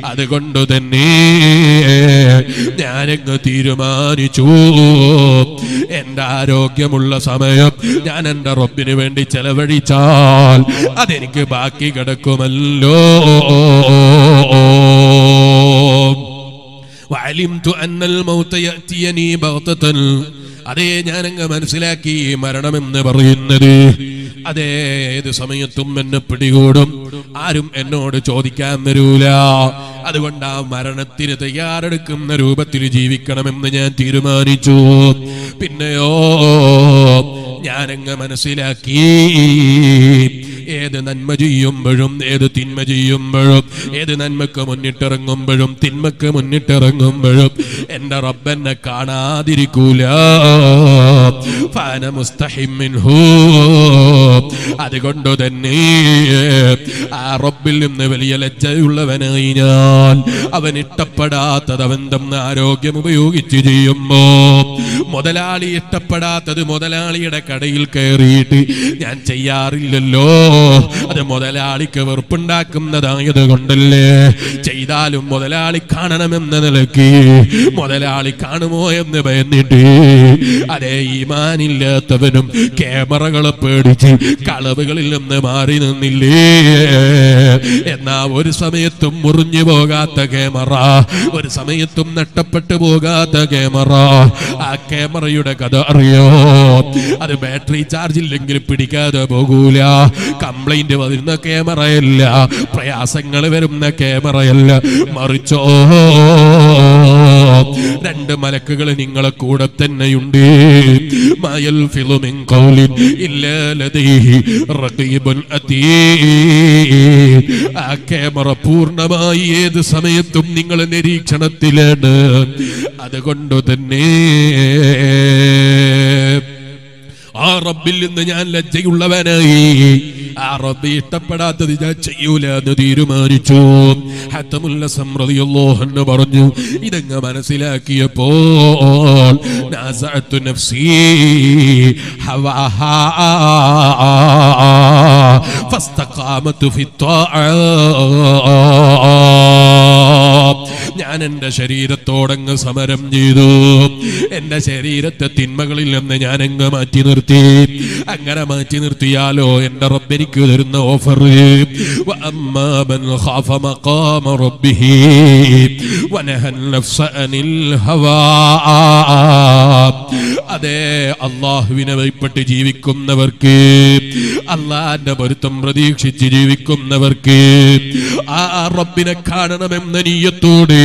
അതുകൊണ്ട് തന്നെ ഞാനങ്ങ് തീരുമാനിച്ചു. എന്റെ ആരോഗ്യമുള്ള സമയം ഞാൻ എന്റെ റബ്ബിന് വേണ്ടി ചെലവഴിച്ചാൽ അതെനിക്ക് ബാക്കി കിടക്കുമല്ലോ وعلمت أن الموت يأتيني بغتة അതേ ഞാനങ്ങ് മനസ്സിലാക്കി ഈ മരണമെന്ന് പറയുന്നത് അതേ ഏത് സമയത്തും എന്നെ പിടികൂടും. ആരും എന്നോട് ചോദിക്കാൻ വരൂല. അതുകൊണ്ട് ആ മരണത്തിന് തയ്യാറെടുക്കുന്ന രൂപത്തിൽ ജീവിക്കണമെന്ന് ഞാൻ തീരുമാനിച്ചു. പിന്നെയോ ഞാനങ്ങ് മനസ്സിലാക്കി. ഏത് നന്മ ചെയ്യുമ്പോഴും ഏത് തിന്മ ചെയ്യുമ്പോഴും ഏത് നന്മക്ക് മുന്നിട്ടിറങ്ങുമ്പോഴും തിന്മക്ക് മുന്നിട്ടിറങ്ങുമ്പോഴും എന്റെ റബ്ബെന്നെ കാണാതിരിക്കൂല. അതുകൊണ്ട് തന്നെ ആ റബ്ബിൽ നിന്ന് വലിയ ലജ്ജയുള്ളവനായി ഞാൻ അവൻ ഇഷ്ടപ്പെടാത്തത് അവൻ തന്ന ആരോഗ്യം ഉപയോഗിച്ച് ചെയ്യുമ്പോ മുതലാളി ഇഷ്ടപ്പെടാത്തത് മുതലാളിയുടെ കടയിൽ കയറിയിട്ട് ഞാൻ ചെയ്യാറില്ലല്ലോ അത് മുതലാളിക്ക് വെറുപ്പുണ്ടാക്കുന്നതായത് കൊണ്ടല്ലേ? ചെയ്താലും മുതലാളി കാണണമെന്ന് നിലയ്ക്ക് മുതലാളി കാണുമോ എന്ന് ഭയന്നിട്ട് അതേ ഈമാനില്ലാത്തവനും ക്യാമറകളെ പേടിച്ച് കളവുകളിൽ നിന്ന് മാറി നിന്നില്ലേ? എന്നാ ഒരു സമയത്തും മുറിഞ്ഞു പോകാത്ത ക്യാമറ ഒരു സമയത്തും നഷ്ടപ്പെട്ടു പോകാത്ത ക്യാമറ. ആ ക്യാമറയുടെ കഥ അറിയോ? അത് ബാറ്ററി ചാർജ് ഇല്ലെങ്കിൽ പിടിക്കാതെ പോകൂല. കംപ്ലൈന്റ് വരുന്ന ക്യാമറയല്ല. പ്രയാസങ്ങൾ വരുന്ന ക്യാമറയല്ല. മറിച്ചോ രണ്ട് മലക്കുകൾ നിങ്ങളെ കൂടെ തന്നെയുണ്ട്. മായൽ ഫിലുമിൻ ഖൗലിൻ ഇല്ലാ ലദൈഹി റഖീബുൻ അതീദ് ആ ക്യാമറ പൂർണമായി ഏത് സമയത്തും നിങ്ങൾ നിരീക്ഷണത്തിലാണ്. അതുകൊണ്ട് തന്നെ ആ റബ്ബിൽ നിന്ന് ഞാൻ ലജ്ജയുള്ളവനായി. ആ റബ്ബ് ഇഷ്ടപ്പെടാത്തത് ഞാൻ ചെയ്യൂല എന്ന് തീരുമാനിച്ചു. ഹത്തമുല്ല എന്ന് പറഞ്ഞു ഇതങ്ങ് മനസ്സിലാക്കിയപ്പോൾ ഫസ്തഖാമത്തു ഫിത്വാഅ ഞാൻ എന്റെ ശരീരത്തോടങ്ങ് സമരം ചെയ്തു. എന്റെ ശരീരത്തെ തിന്മകളിൽ നിന്ന് ഞാൻ അങ്ങ് മാറ്റി നിർത്തി. അങ്ങനെ മാറ്റി നിർത്തിയാലോ എന്റെ റബ്ബെനിക്ക് തരുന്ന ഓഫർ. അതെ അള്ളാഹുവിനെ വൈപ്പെട്ട് ജീവിക്കുന്നവർക്ക് അള്ളാന്റെ പൊരുത്തം പ്രതീക്ഷിച്ച് ജീവിക്കുന്നവർക്ക് ആ റബ്ബിനെ കാണണമെന്ന നീയത്തോടെ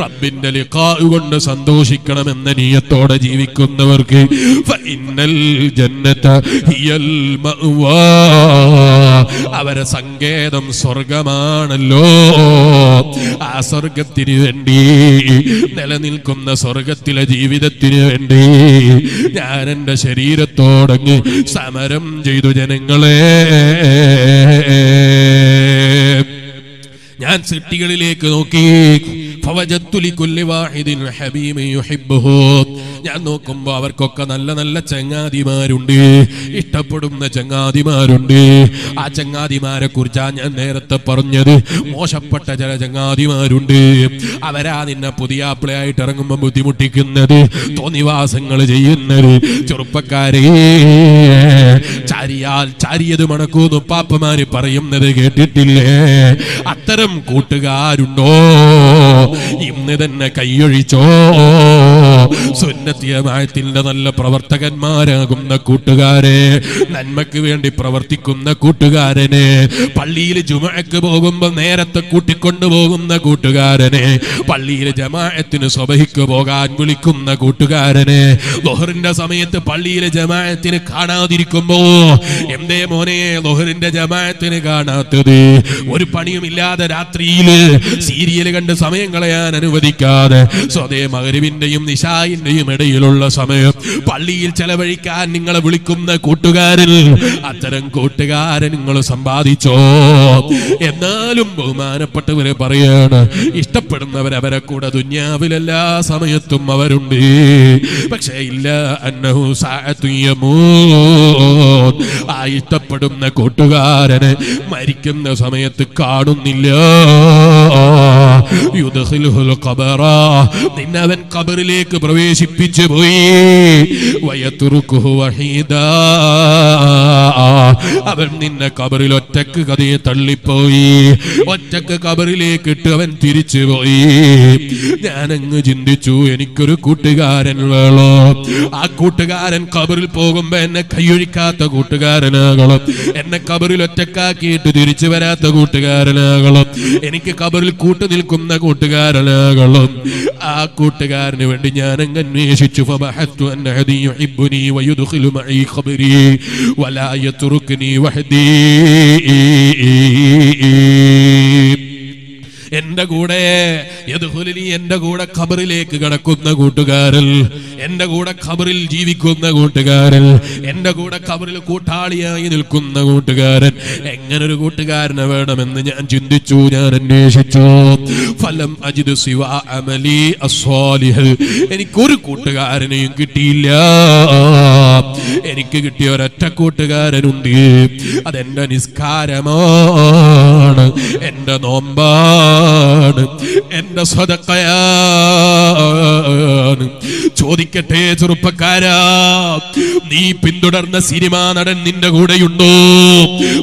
റബ്ബിന്റെ ലിഖാഉ കൊണ്ട് സന്തോഷിക്കണമെന്ന നീയത്തോടെ ജീവിക്കുന്നവർക്ക് ഫഇന്നൽ ജന്നത ഹിയൽ മഅ്വാ. അവരെ സങ്കേതം സ്വർഗമാണല്ലോ. ആ സ്വർഗത്തിന് വേണ്ടി നിലനിൽക്കുന്ന സ്വർഗത്തിലെ ജീവിതത്തിന് വേണ്ടി ഞാൻ എന്റെ ശരീരത്തോടങ്ങ് സമരം ചെയ്തു ജനങ്ങളെ. ഞാൻ സിട്ടികളിലേക്ക് നോക്കി. ഞാൻ നോക്കുമ്പോ അവർക്കൊക്കെ നല്ല നല്ല ചങ്ങാതിമാരുണ്ട്. ഇഷ്ടപ്പെടുന്ന ചങ്ങാതിമാരുണ്ട്. ആ ചങ്ങാതിമാരെ കുറിച്ചാണ് ഞാൻ നേരത്തെ പറഞ്ഞത്. മോശപ്പെട്ട ചില ചങ്ങാതിമാരുണ്ട്. അവരാ നിന്നെ പുതിയ ആപ്പിളയായിട്ട് ഇറങ്ങുമ്പോ ബുദ്ധിമുട്ടിക്കുന്നത്. തോന്നിവാസങ്ങൾ ചെയ്യുന്നത്. ചെറുപ്പക്കാരെ ചാരിയാൽ ചാരിയത് മണക്കൂന്ന് പാപ്പമാര് പറയുന്നത് കേട്ടിട്ടില്ലേ? അത്തരം കൂട്ടുകാരുണ്ടോ? ഇന്ന് തന്നെ കൈയൊഴിച്ചോ. സുന്നത്തിയമായത്തിന്റെ നല്ല പ്രവർത്തകന്മാരാകുന്ന കൂട്ടുകാരെ നന്മക്ക് വേണ്ടി പ്രവർത്തിക്കുന്ന കൂട്ടുകാരനെ പള്ളിയിൽ ജുമക്ക് പോകുമ്പോ നേരത്തെ കൂട്ടിക്കൊണ്ടു പോകുന്ന കൂട്ടുകാരനെ പള്ളിയിൽ ജമാഅത്തിന് സ്വബഹിക്ക് പോകാൻ വിളിക്കുന്ന കൂട്ടുകാരനെ ലൊഹറിന്റെ സമയത്ത് പള്ളിയിലെ ജമാഅത്തിന് കാണാതിരിക്കുമ്പോ എന്തേ മോനെ ലൊഹറിന്റെ ജമാഅത്തിന് കാണാത്തത്? ഒരു പണിയുമില്ലാതെ രാത്രിയിൽ സീരിയൽ കണ്ട് സമയം കളയാൻ അനുവദിക്കാതെ. സ്വതേ മകരുവിന്റെയും നിശായിന്റെയും ഇടയിലുള്ള സമയം. പള്ളിയിൽ ചെലവഴിക്കാൻ നിങ്ങളെ വിളിക്കുന്ന കൂട്ടുകാരിൽ അത്തരം കൂട്ടുകാരൻ നിങ്ങൾ സമ്പാദിച്ചോ? എന്നാലും ബഹുമാനപ്പെട്ടവരെ പറയാണ് ഇഷ്ടപ്പെടുന്നവർ അവരെ കൂടെ ദുന്യാവിലെല്ലാ സമയത്തും അവരുണ്ട്. പക്ഷേ ഇല്ല അന്നഹു. ആ ഇഷ്ടപ്പെടുന്ന കൂട്ടുകാരനെ മരിക്കുന്ന സമയത്ത് കാണുന്നില്ല. ഖബറ. നിന്നെ അവൻ കബറിലേക്ക് പ്രവേശിപ്പിച്ചു പോയി. അവൻ നിന്നെ കബറിൽ ഒറ്റയ്ക്ക് കഥയെ തള്ളിപ്പോയി. ഒറ്റയ്ക്ക് കബറിലേക്ക് ഇട്ട് അവൻ തിരിച്ചു പോയി. ഞാനങ്ങ് ചിന്തിച്ചു എനിക്കൊരു കൂട്ടുകാരൻ വേണോ? ആ കൂട്ടുകാരൻ കബറിൽ പോകുമ്പോ എന്നെ കൈയൊഴിക്കാത്ത കൂട്ടുകാരനാകണം. എന്നെ കബറിൽ ഒറ്റക്കാക്കിയിട്ട് തിരിച്ചു വരാത്ത കൂട്ടുകാരനാകണം. എനിക്ക് കബറിൽ കൂട്ടു നിൽക്കുന്ന കൂട്ടുകാരലകളും. ആ കൂട്ടുകാരന് വേണ്ടി ഞാൻ അങ്ങ് അന്വേഷിച്ചു എന്റെ കൂടെ എന്റെ കൂടെ ഖബറിലേക്ക് കടക്കുന്ന കൂട്ടുകാരൻ എന്റെ കൂടെ ഖബറിൽ ജീവിക്കുന്ന കൂട്ടുകാരൻ എന്റെ കൂടെ ഖബറിൽ കൂട്ടാളിയായി നിൽക്കുന്ന കൂട്ടുകാരൻ എങ്ങനെ ഒരു കൂട്ടുകാരനെ വേണമെന്ന് ഞാൻ ചിന്തിച്ചു ഞാൻ അന്വേഷിച്ചു. ഫലം അജിത് ശിവ അമലി അസ്വാലിഹൽ. എനിക്കൊരു കൂട്ടുകാരനെയും കിട്ടിയില്ല. എനിക്ക് കിട്ടിയ ഒരൊറ്റ കൂട്ടുകാരനുണ്ട്. അതെന്റെ നിസ്കാരമാണ് എന്റെ നോമ്പാണ് എന്റെ صدق صدقيان ചോദിക്കട്ടെ ചെറുപ്പക്കാരാ. നീ പിന്തുടർന്ന സിനിമാ നടൻ നിന്റെ കൂടെയുണ്ടോ?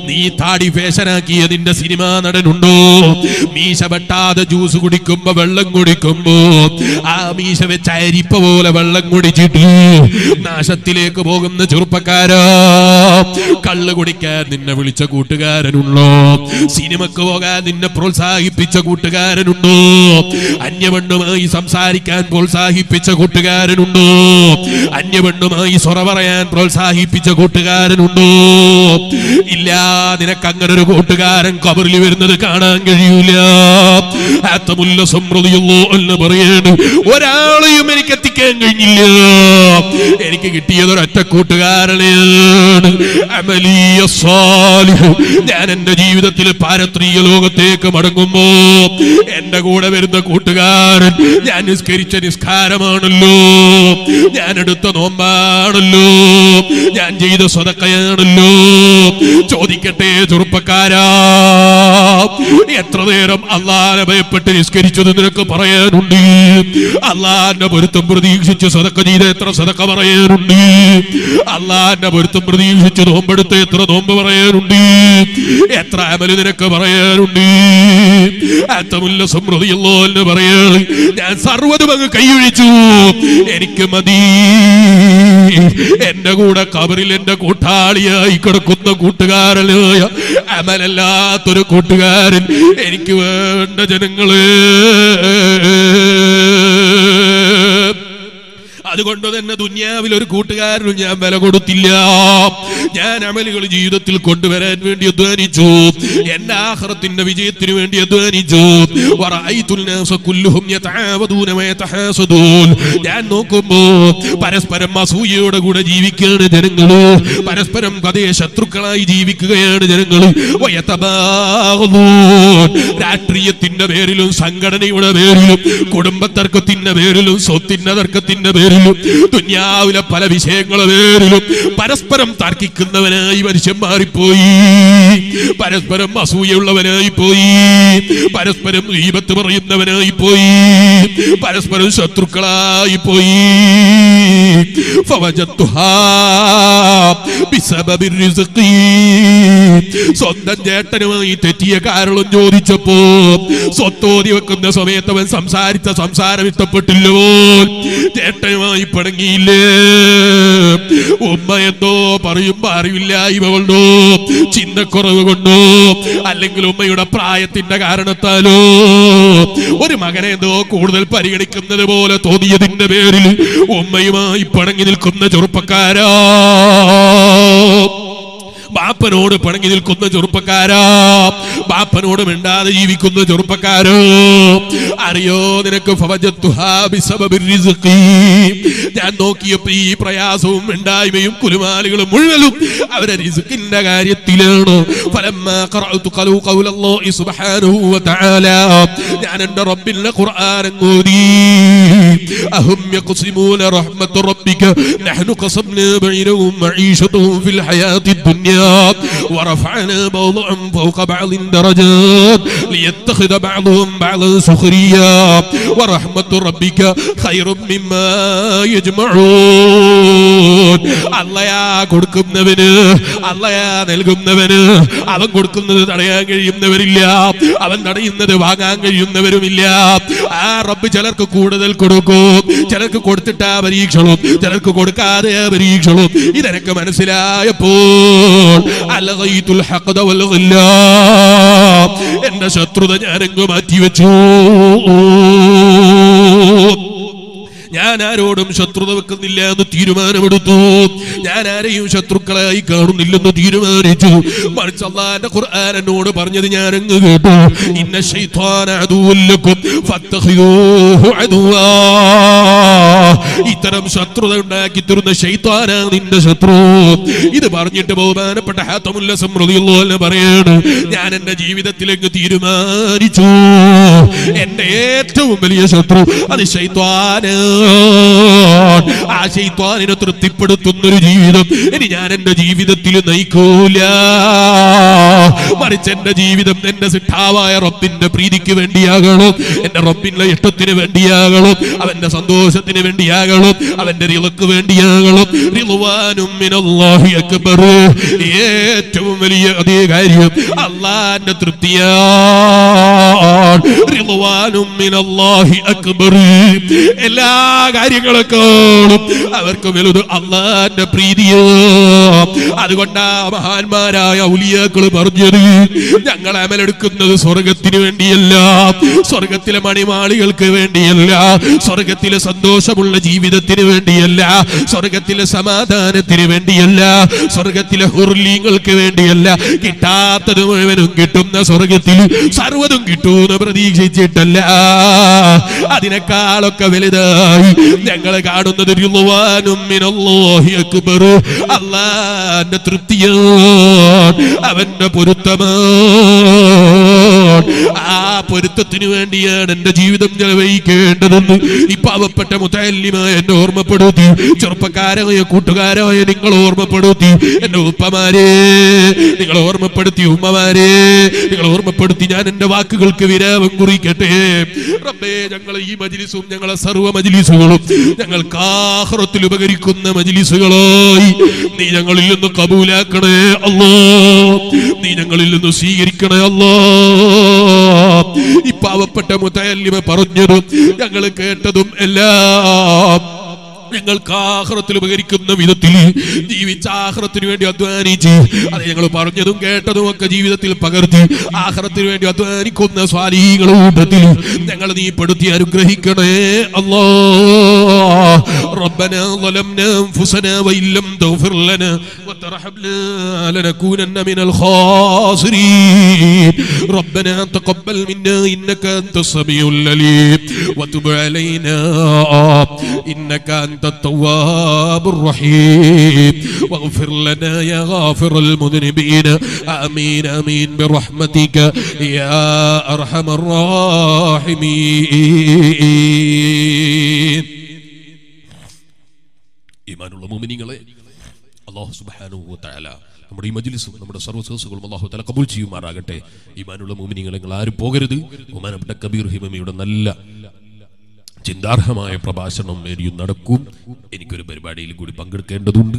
നീ താടി ഫേഷനാക്കിയ നിന്റെ സിനിമാ നടനുണ്ടോ? മീശ വെട്ടാതെ ജ്യൂസ് കുടിക്കുമ്പോ വെള്ളം കുടിക്കുമ്പോ ആ മീശ വെച്ച അരിപ്പ പോലെ വെള്ളം കുടിച്ചിട്ട് നാശത്തിലേക്ക് പോകുന്ന ചെറുപ്പക്കാരാ. കള്ള് കുടിക്കാൻ നിന്നെ വിളിച്ച കൂട്ടുകാരനുണ്ടോ? സിനിമക്ക് പോകാൻ നിന്നെ പ്രോത്സാഹിപ്പിച്ച കൂട്ടുകാരനുണ്ടോ? അന്യവണ്ണുമായി സംസാരിക്കാൻ പ്രോത്സാഹിപ്പിച്ച കൂട്ടുകാരനുണ്ടോ? അന്യപെണ്ണുമായി സ്വറ പറയാൻ പ്രോത്സാഹിപ്പിച്ച കൂട്ടുകാരനുണ്ടോ? ഇല്ല നിനക്ക് അങ്ങനെ ഒരു കൂട്ടുകാരൻ കബറിൽ വരുന്നത് കാണാൻ കഴിയൂല. ആത്തമുല്ല സമൃദ്ധിയുള്ളൂ എന്ന് പറയാണ്. ഒരാളെയും എനിക്ക് എത്തിക്കാൻ കഴിഞ്ഞില്ല. എനിക്ക് കിട്ടിയത് ഒരൊറ്റ കൂട്ടുകാരനെയാണ് അമലിയ. ഞാൻ എന്റെ ജീവിതത്തിൽ പാരത്രീയ ലോകത്തേക്ക് മടങ്ങുമ്പോ എന്റെ കൂടെ വരുന്ന കൂട്ടുകാരൻ ഞാൻ നിസ്കരിച്ച നിസ്കാരമാണല്ലോ. ഞാൻ എടുത്ത നോമ്പാണല്ലോ. ഞാൻ ചെയ്ത സ്വതക്കയാണല്ലോ. ചോദിക്കട്ടെ ചെറുപ്പക്കാരാ. എത്ര നേരം അള്ളാനെ ഭയപ്പെട്ട് നിസ്കരിച്ചത് നിനക്ക് പറയാനുണ്ട്? അള്ളാന്റെ പൊരുത്തം പ്രതീക്ഷിച്ച് സതക്ക ചെയ്ത എത്ര സതക്ക പറയാനുണ്ട്? അള്ളാന്റെ പൊരുത്തം പ്രതീക്ഷിച്ച് നോമ്പെടുത്ത് എത്ര നോമ്പ് പറയാനുണ്ട്? എത്ര അമൽ നിനക്ക് പറയാനുണ്ട്? അത്തമുല്ല സമൃദ്ധിയല്ലോ എന്ന് പറയാണ്. ഞാൻ സർവതും അങ്ങ് കൈയൊഴിച്ചു എനിക്ക് മതി. എന്റെ കൂടെ കബറിൽ എന്റെ കൂട്ടാളിയായി കിടക്കുന്ന കൂട്ടുകാരനായ അമലല്ലാത്തൊരു കൂട്ടുകാരൻ എനിക്ക് വേണ്ട ജനങ്ങളെ. അതുകൊണ്ട് തന്നെ ദുന്യാവിൽ ഒരു കൂട്ടുകാരനും ഞാൻ വില കൊടുത്തില്ല. ഞാൻ അമലുകൾ ജീവിതത്തിൽ കൊണ്ടുവരാൻ വേണ്ടി അധ്വാനിച്ചു. എന്റെ ആഹ്റത്തിന്റെ വിജയത്തിന് വേണ്ടി അധ്വാനിച്ചു. ഞാൻ നോക്കുമ്പോ പരസ്പരം അസൂയയോടെ കൂടെ ജീവിക്കുകയാണ് ജനങ്ങൾ. പരസ്പരം കഥയെ ശത്രുക്കളായി ജീവിക്കുകയാണ് വയതബാഗദൂൻ രാഷ്ട്രീയത്തിന്റെ പേരിലും സംഘടനയുടെ പേരിലും കുടുംബത്തർക്കത്തിന്റെ പേരിലും സ്വത്തിന്റെ തർക്കത്തിന്റെ പേരിലും പേരിലും ദുന്യാവിലെ പല വിഷയങ്ങളുടെ പേരിലും പരസ്പരം തർക്കിക്കുന്നവനായി മനുഷ്യൻ മാറിപ്പോയി. പരസ്പരം അസൂയുള്ളവനായി പോയി. പരസ്പരം ദീപത്ത് പറയുന്നവനായി പോയി. പരസ്പരം ശത്രുക്കളായി പോയി. സ്വന്തം ചേട്ടനുമായി തെറ്റിയ കാരണം ചോദിച്ചപ്പോ സ്വത്തോതി വെക്കുന്ന സമയത്ത് അവൻ സംസാരിച്ച സംസാരം ഇഷ്ടപ്പെട്ടില്ലോ ചേട്ടനുമായി പിണങ്ങിയില്ലേ ഉമ്മ എന്തോ പറയുമ്പോ അറിവില്ല ഇവ കൊണ്ടോ? ചിന്തക്കുറവ് കൊണ്ടോ? അല്ലെങ്കിൽ ഉമ്മയുടെ പ്രായത്തിന്റെ കാരണത്താലോ? ഒരു മകനെ എന്തോ കൂടുതൽ പരിഗണിക്കുന്നത് പോലെ തോന്നിയതിന്റെ പേരിൽ ഉമ്മയുമായി പടങ്ങി നിൽക്കുന്ന ചെറുപ്പക്കാരാ. ബാപ്പനോട് പിണങ്ങി നിൽക്കുന്ന ചെറുപ്പക്കാരാ ബാപ്പനോട് മിണ്ടാതെ ജീവിക്കുന്ന ചെറുപ്പക്കാരോ അറിയോ നിനക്ക് ഫവജത്തുഹാ ബിസബബിർ റിസ്ഖി. ഞാൻ നോക്കിയപ്പോ ഈ പ്രയാസവും മിണ്ടായ്മയും കുലുമാലുകളും മുഴുവനും അവരെ റിസ്ക്കിന്റെ കാര്യത്തിലാണ് ഫലമ്മാ ഖറഅതു ഖലു ഖൗലല്ലാഹി സുബ്ഹാനഹു വതആല ഞാൻ എൻ്റെ റബ്ബിന്റെ ഖുർആൻ ഓതി അഹും യഖ്സിമൂന റഹ്മത്ത് റബ്ബിക നഹ്നു ഖസംനാ ബൈനഹും മഈശതഹും ഫിൽ ഹയാത്തി الدنيا ورفعنا بعضهم فوق بعض درجات ليتخذ بعضهم بعضا سخريا ورحمة ربك خير مما يجمعون അല്ലയാ കൊടുക്കുന്നവന് അല്ലയാ നൽകുന്നവന് അവൻ കൊടുക്കുന്നത് തടയാൻ കഴിയുന്നവരില്ല അവൻ തടയുന്നത് വാങ്ങാൻ കഴിയുന്നവരുമില്ല ആ റബ്ബ് ചിലർക്ക് കൂടുതൽ കൊടുക്കും ചിലർക്ക് കൊടുത്തിട്ടാ പരീക്ഷണം ചിലർക്ക് കൊടുക്കാതെ പരീക്ഷണം ഇതെനിക്ക് മനസ്സിലായപ്പോൾ അലഗൈതുൽ ഹഖദ വൽ ഗില്ലാ. എന്റെ ശത്രുത ഞാനങ്ങ് മാറ്റിവെച്ചു ഞാൻ ആരോടും ശത്രുത വെക്കുന്നില്ല എന്ന് തീരുമാനമെടുത്തു. ഞാൻ ആരെയും ശത്രുക്കളായി കാണുന്നില്ലെന്ന് തീരുമാനിച്ചു. മറിച്ച് അള്ളാന്റെ പറഞ്ഞത് ഞാൻ അങ്ങ് കേട്ടു. ഇന്ന ഇത്തരം ശത്രുത ഉണ്ടാക്കി തരുന്ന ശൈത്വാനാ നിന്റെ ശത്രു. ഇത് പറഞ്ഞിട്ട് ബഹുമാനപ്പെട്ട ഹാത്തമുല്ല സമൃദ്ധിയുള്ള പറയാണ് ഞാൻ എന്റെ ജീവിതത്തിലേക്ക് തീരുമാനിച്ചു. എന്റെ ഏറ്റവും വലിയ ശത്രു അത് ശൈത്വാന് ആ ശൈത്വാനിനെ തൃപ്തിപ്പെടുത്തുന്ന ഒരു ജീവിതം. ഇനി ഞാൻ എന്റെ ജീവിതത്തിൽ നയിക്കൂല. മറിച്ച് എന്റെ ജീവിതം എന്റെ സിട്ടാവായ റബ്ബിന്റെ പ്രീതിക്ക് വേണ്ടിയാകണം. എന്റെ റബ്ബിന്റെ ഇഷ്ടത്തിന് വേണ്ടിയാകണം. അവന്റെ സന്തോഷത്തിന് വേണ്ടിയാകണം. അവന്റെ റിളക്ക് വേണ്ടിയാകണം. റിളുവാനും ഏറ്റവും വലിയ അതേ കാര്യം. അള്ളാന്റെ തൃപ്തിയാണ്. എല്ലാ കാര്യങ്ങളെക്കാളും അവർക്ക് വലുത് അള്ളാന്റെ പ്രീതിയോ. അതുകൊണ്ടാ മഹാന്മാരായ ഔലിയാക്കൾ പറഞ്ഞത് ഞങ്ങൾ അമലെടുക്കുന്നത് സ്വർഗത്തിന് വേണ്ടിയല്ല സ്വർഗത്തിലെ മണിമാളികൾക്ക് വേണ്ടിയല്ല സ്വർഗത്തിലെ സന്തോഷമുള്ള ജീവിതത്തിന് വേണ്ടിയല്ല സ്വർഗത്തിലെ സമാധാനത്തിന് വേണ്ടിയല്ല സ്വർഗത്തിലെ ഹുർലീങ്ങൾക്ക് വേണ്ടിയല്ല. കിട്ടാത്തത് മുഴുവനും കിട്ടുന്ന സ്വർഗത്തിൽ സർവതും കിട്ടൂന്ന് പ്രതീക്ഷിച്ചിട്ടല്ല. അതിനേക്കാളൊക്കെ വലുതായി ഞങ്ങൾ കാണുന്നത് അള്ളാന്റെ തൃപ്തിയോ അവന്റെ പൊരുത്തമാണ്. ആ പൊരുത്തത്തിന് വേണ്ടിയാണ് എന്റെ ജീവിതം ചെലവഴിക്കേണ്ടതെന്ന് ഈ പാവപ്പെട്ട മുത്തല്ലിമായ എന്നെ ഓർമ്മപ്പെടുത്തി. ചെറുപ്പക്കാരായ കൂട്ടുകാരായ നിങ്ങൾ ഓർമ്മപ്പെടുത്തി. എന്റെ ഉപ്പമാരെ നിങ്ങൾ ഓർമ്മപ്പെടുത്തി ഉമ്മമാരെ നിങ്ങൾ ഓർമ്മപ്പെടുത്തി ഞാൻ എന്റെ വാക്കുകൾക്ക് വിരാമം കുറിക്കട്ടെ. റബ്ബേ ഞങ്ങൾ ഈ മജിലിസും ഞങ്ങളെ സർവ മജിലിസുകളും ഞങ്ങൾ കാഹ്റത്തിൽ ഉപകരിക്കുന്ന മജിലിസുകളായി. നീ ഞങ്ങളിൽ നിന്ന് കബൂലാക്കണേ അല്ലോ നീ ഞങ്ങളിൽ നിന്ന് സ്വീകരിക്കണേ അല്ലോ ഈ പാവപ്പെട്ട മുതയല്ലിവ പറഞ്ഞതും ഞങ്ങൾ കേട്ടതും എല്ലാം ഞങ്ങൾക്ക് ആഹ്റത്തിൽ ഉപകരിക്കുന്ന വിധത്തിൽ ജീവിച്ച ആഹ്റത്തിന് വേണ്ടി അധ്വാനിച്ച് അത് ഞങ്ങൾ പറഞ്ഞതും കേട്ടതും ഒക്കെ ജീവിതത്തിൽ പകർത്തി ആഹ്റത്തിന് വേണ്ടി അധ്വാനിക്കുന്ന സ്വാധീനങ്ങളുടെ കൂട്ടത്തിൽ ഞങ്ങൾ നീ പെടുത്തി അനുഗ്രഹിക്കണേ അല്ലോ ربنا ظلمنا أنفسنا وإن لم تغفر لنا وترحمنا لنكونن من الخاسرين ربنا تقبل منا إنك أنت السميع العليم وتب علينا إنك أنت التواب الرحيم واغفر لنا يا غافر المذنبين آمين آمين برحمتك يا أرحم الراحمين ഈമാനുള്ള മോമിനിങ്ങളെ അള്ളാഹു സുബ്ഹാനഹു തആല നമ്മുടെ ഈ മജ്ലിസും നമ്മുടെ സർവ്വസേസുകളും അള്ളാഹു തല കബൂൽ ചെയ്യുമാറാകട്ടെ ഈമാനുള്ള മോമിനിങ്ങളെ നിങ്ങൾ ആരും പോകരുത് ബഹുമാനപ്പെട്ട കബീർ ഹിമമിയുടെ നല്ല ചിന്താർഹമായ പ്രഭാഷണം ഇനിയും നടക്കും. എനിക്കൊരു പരിപാടിയിൽ കൂടി പങ്കെടുക്കേണ്ടതുണ്ട്.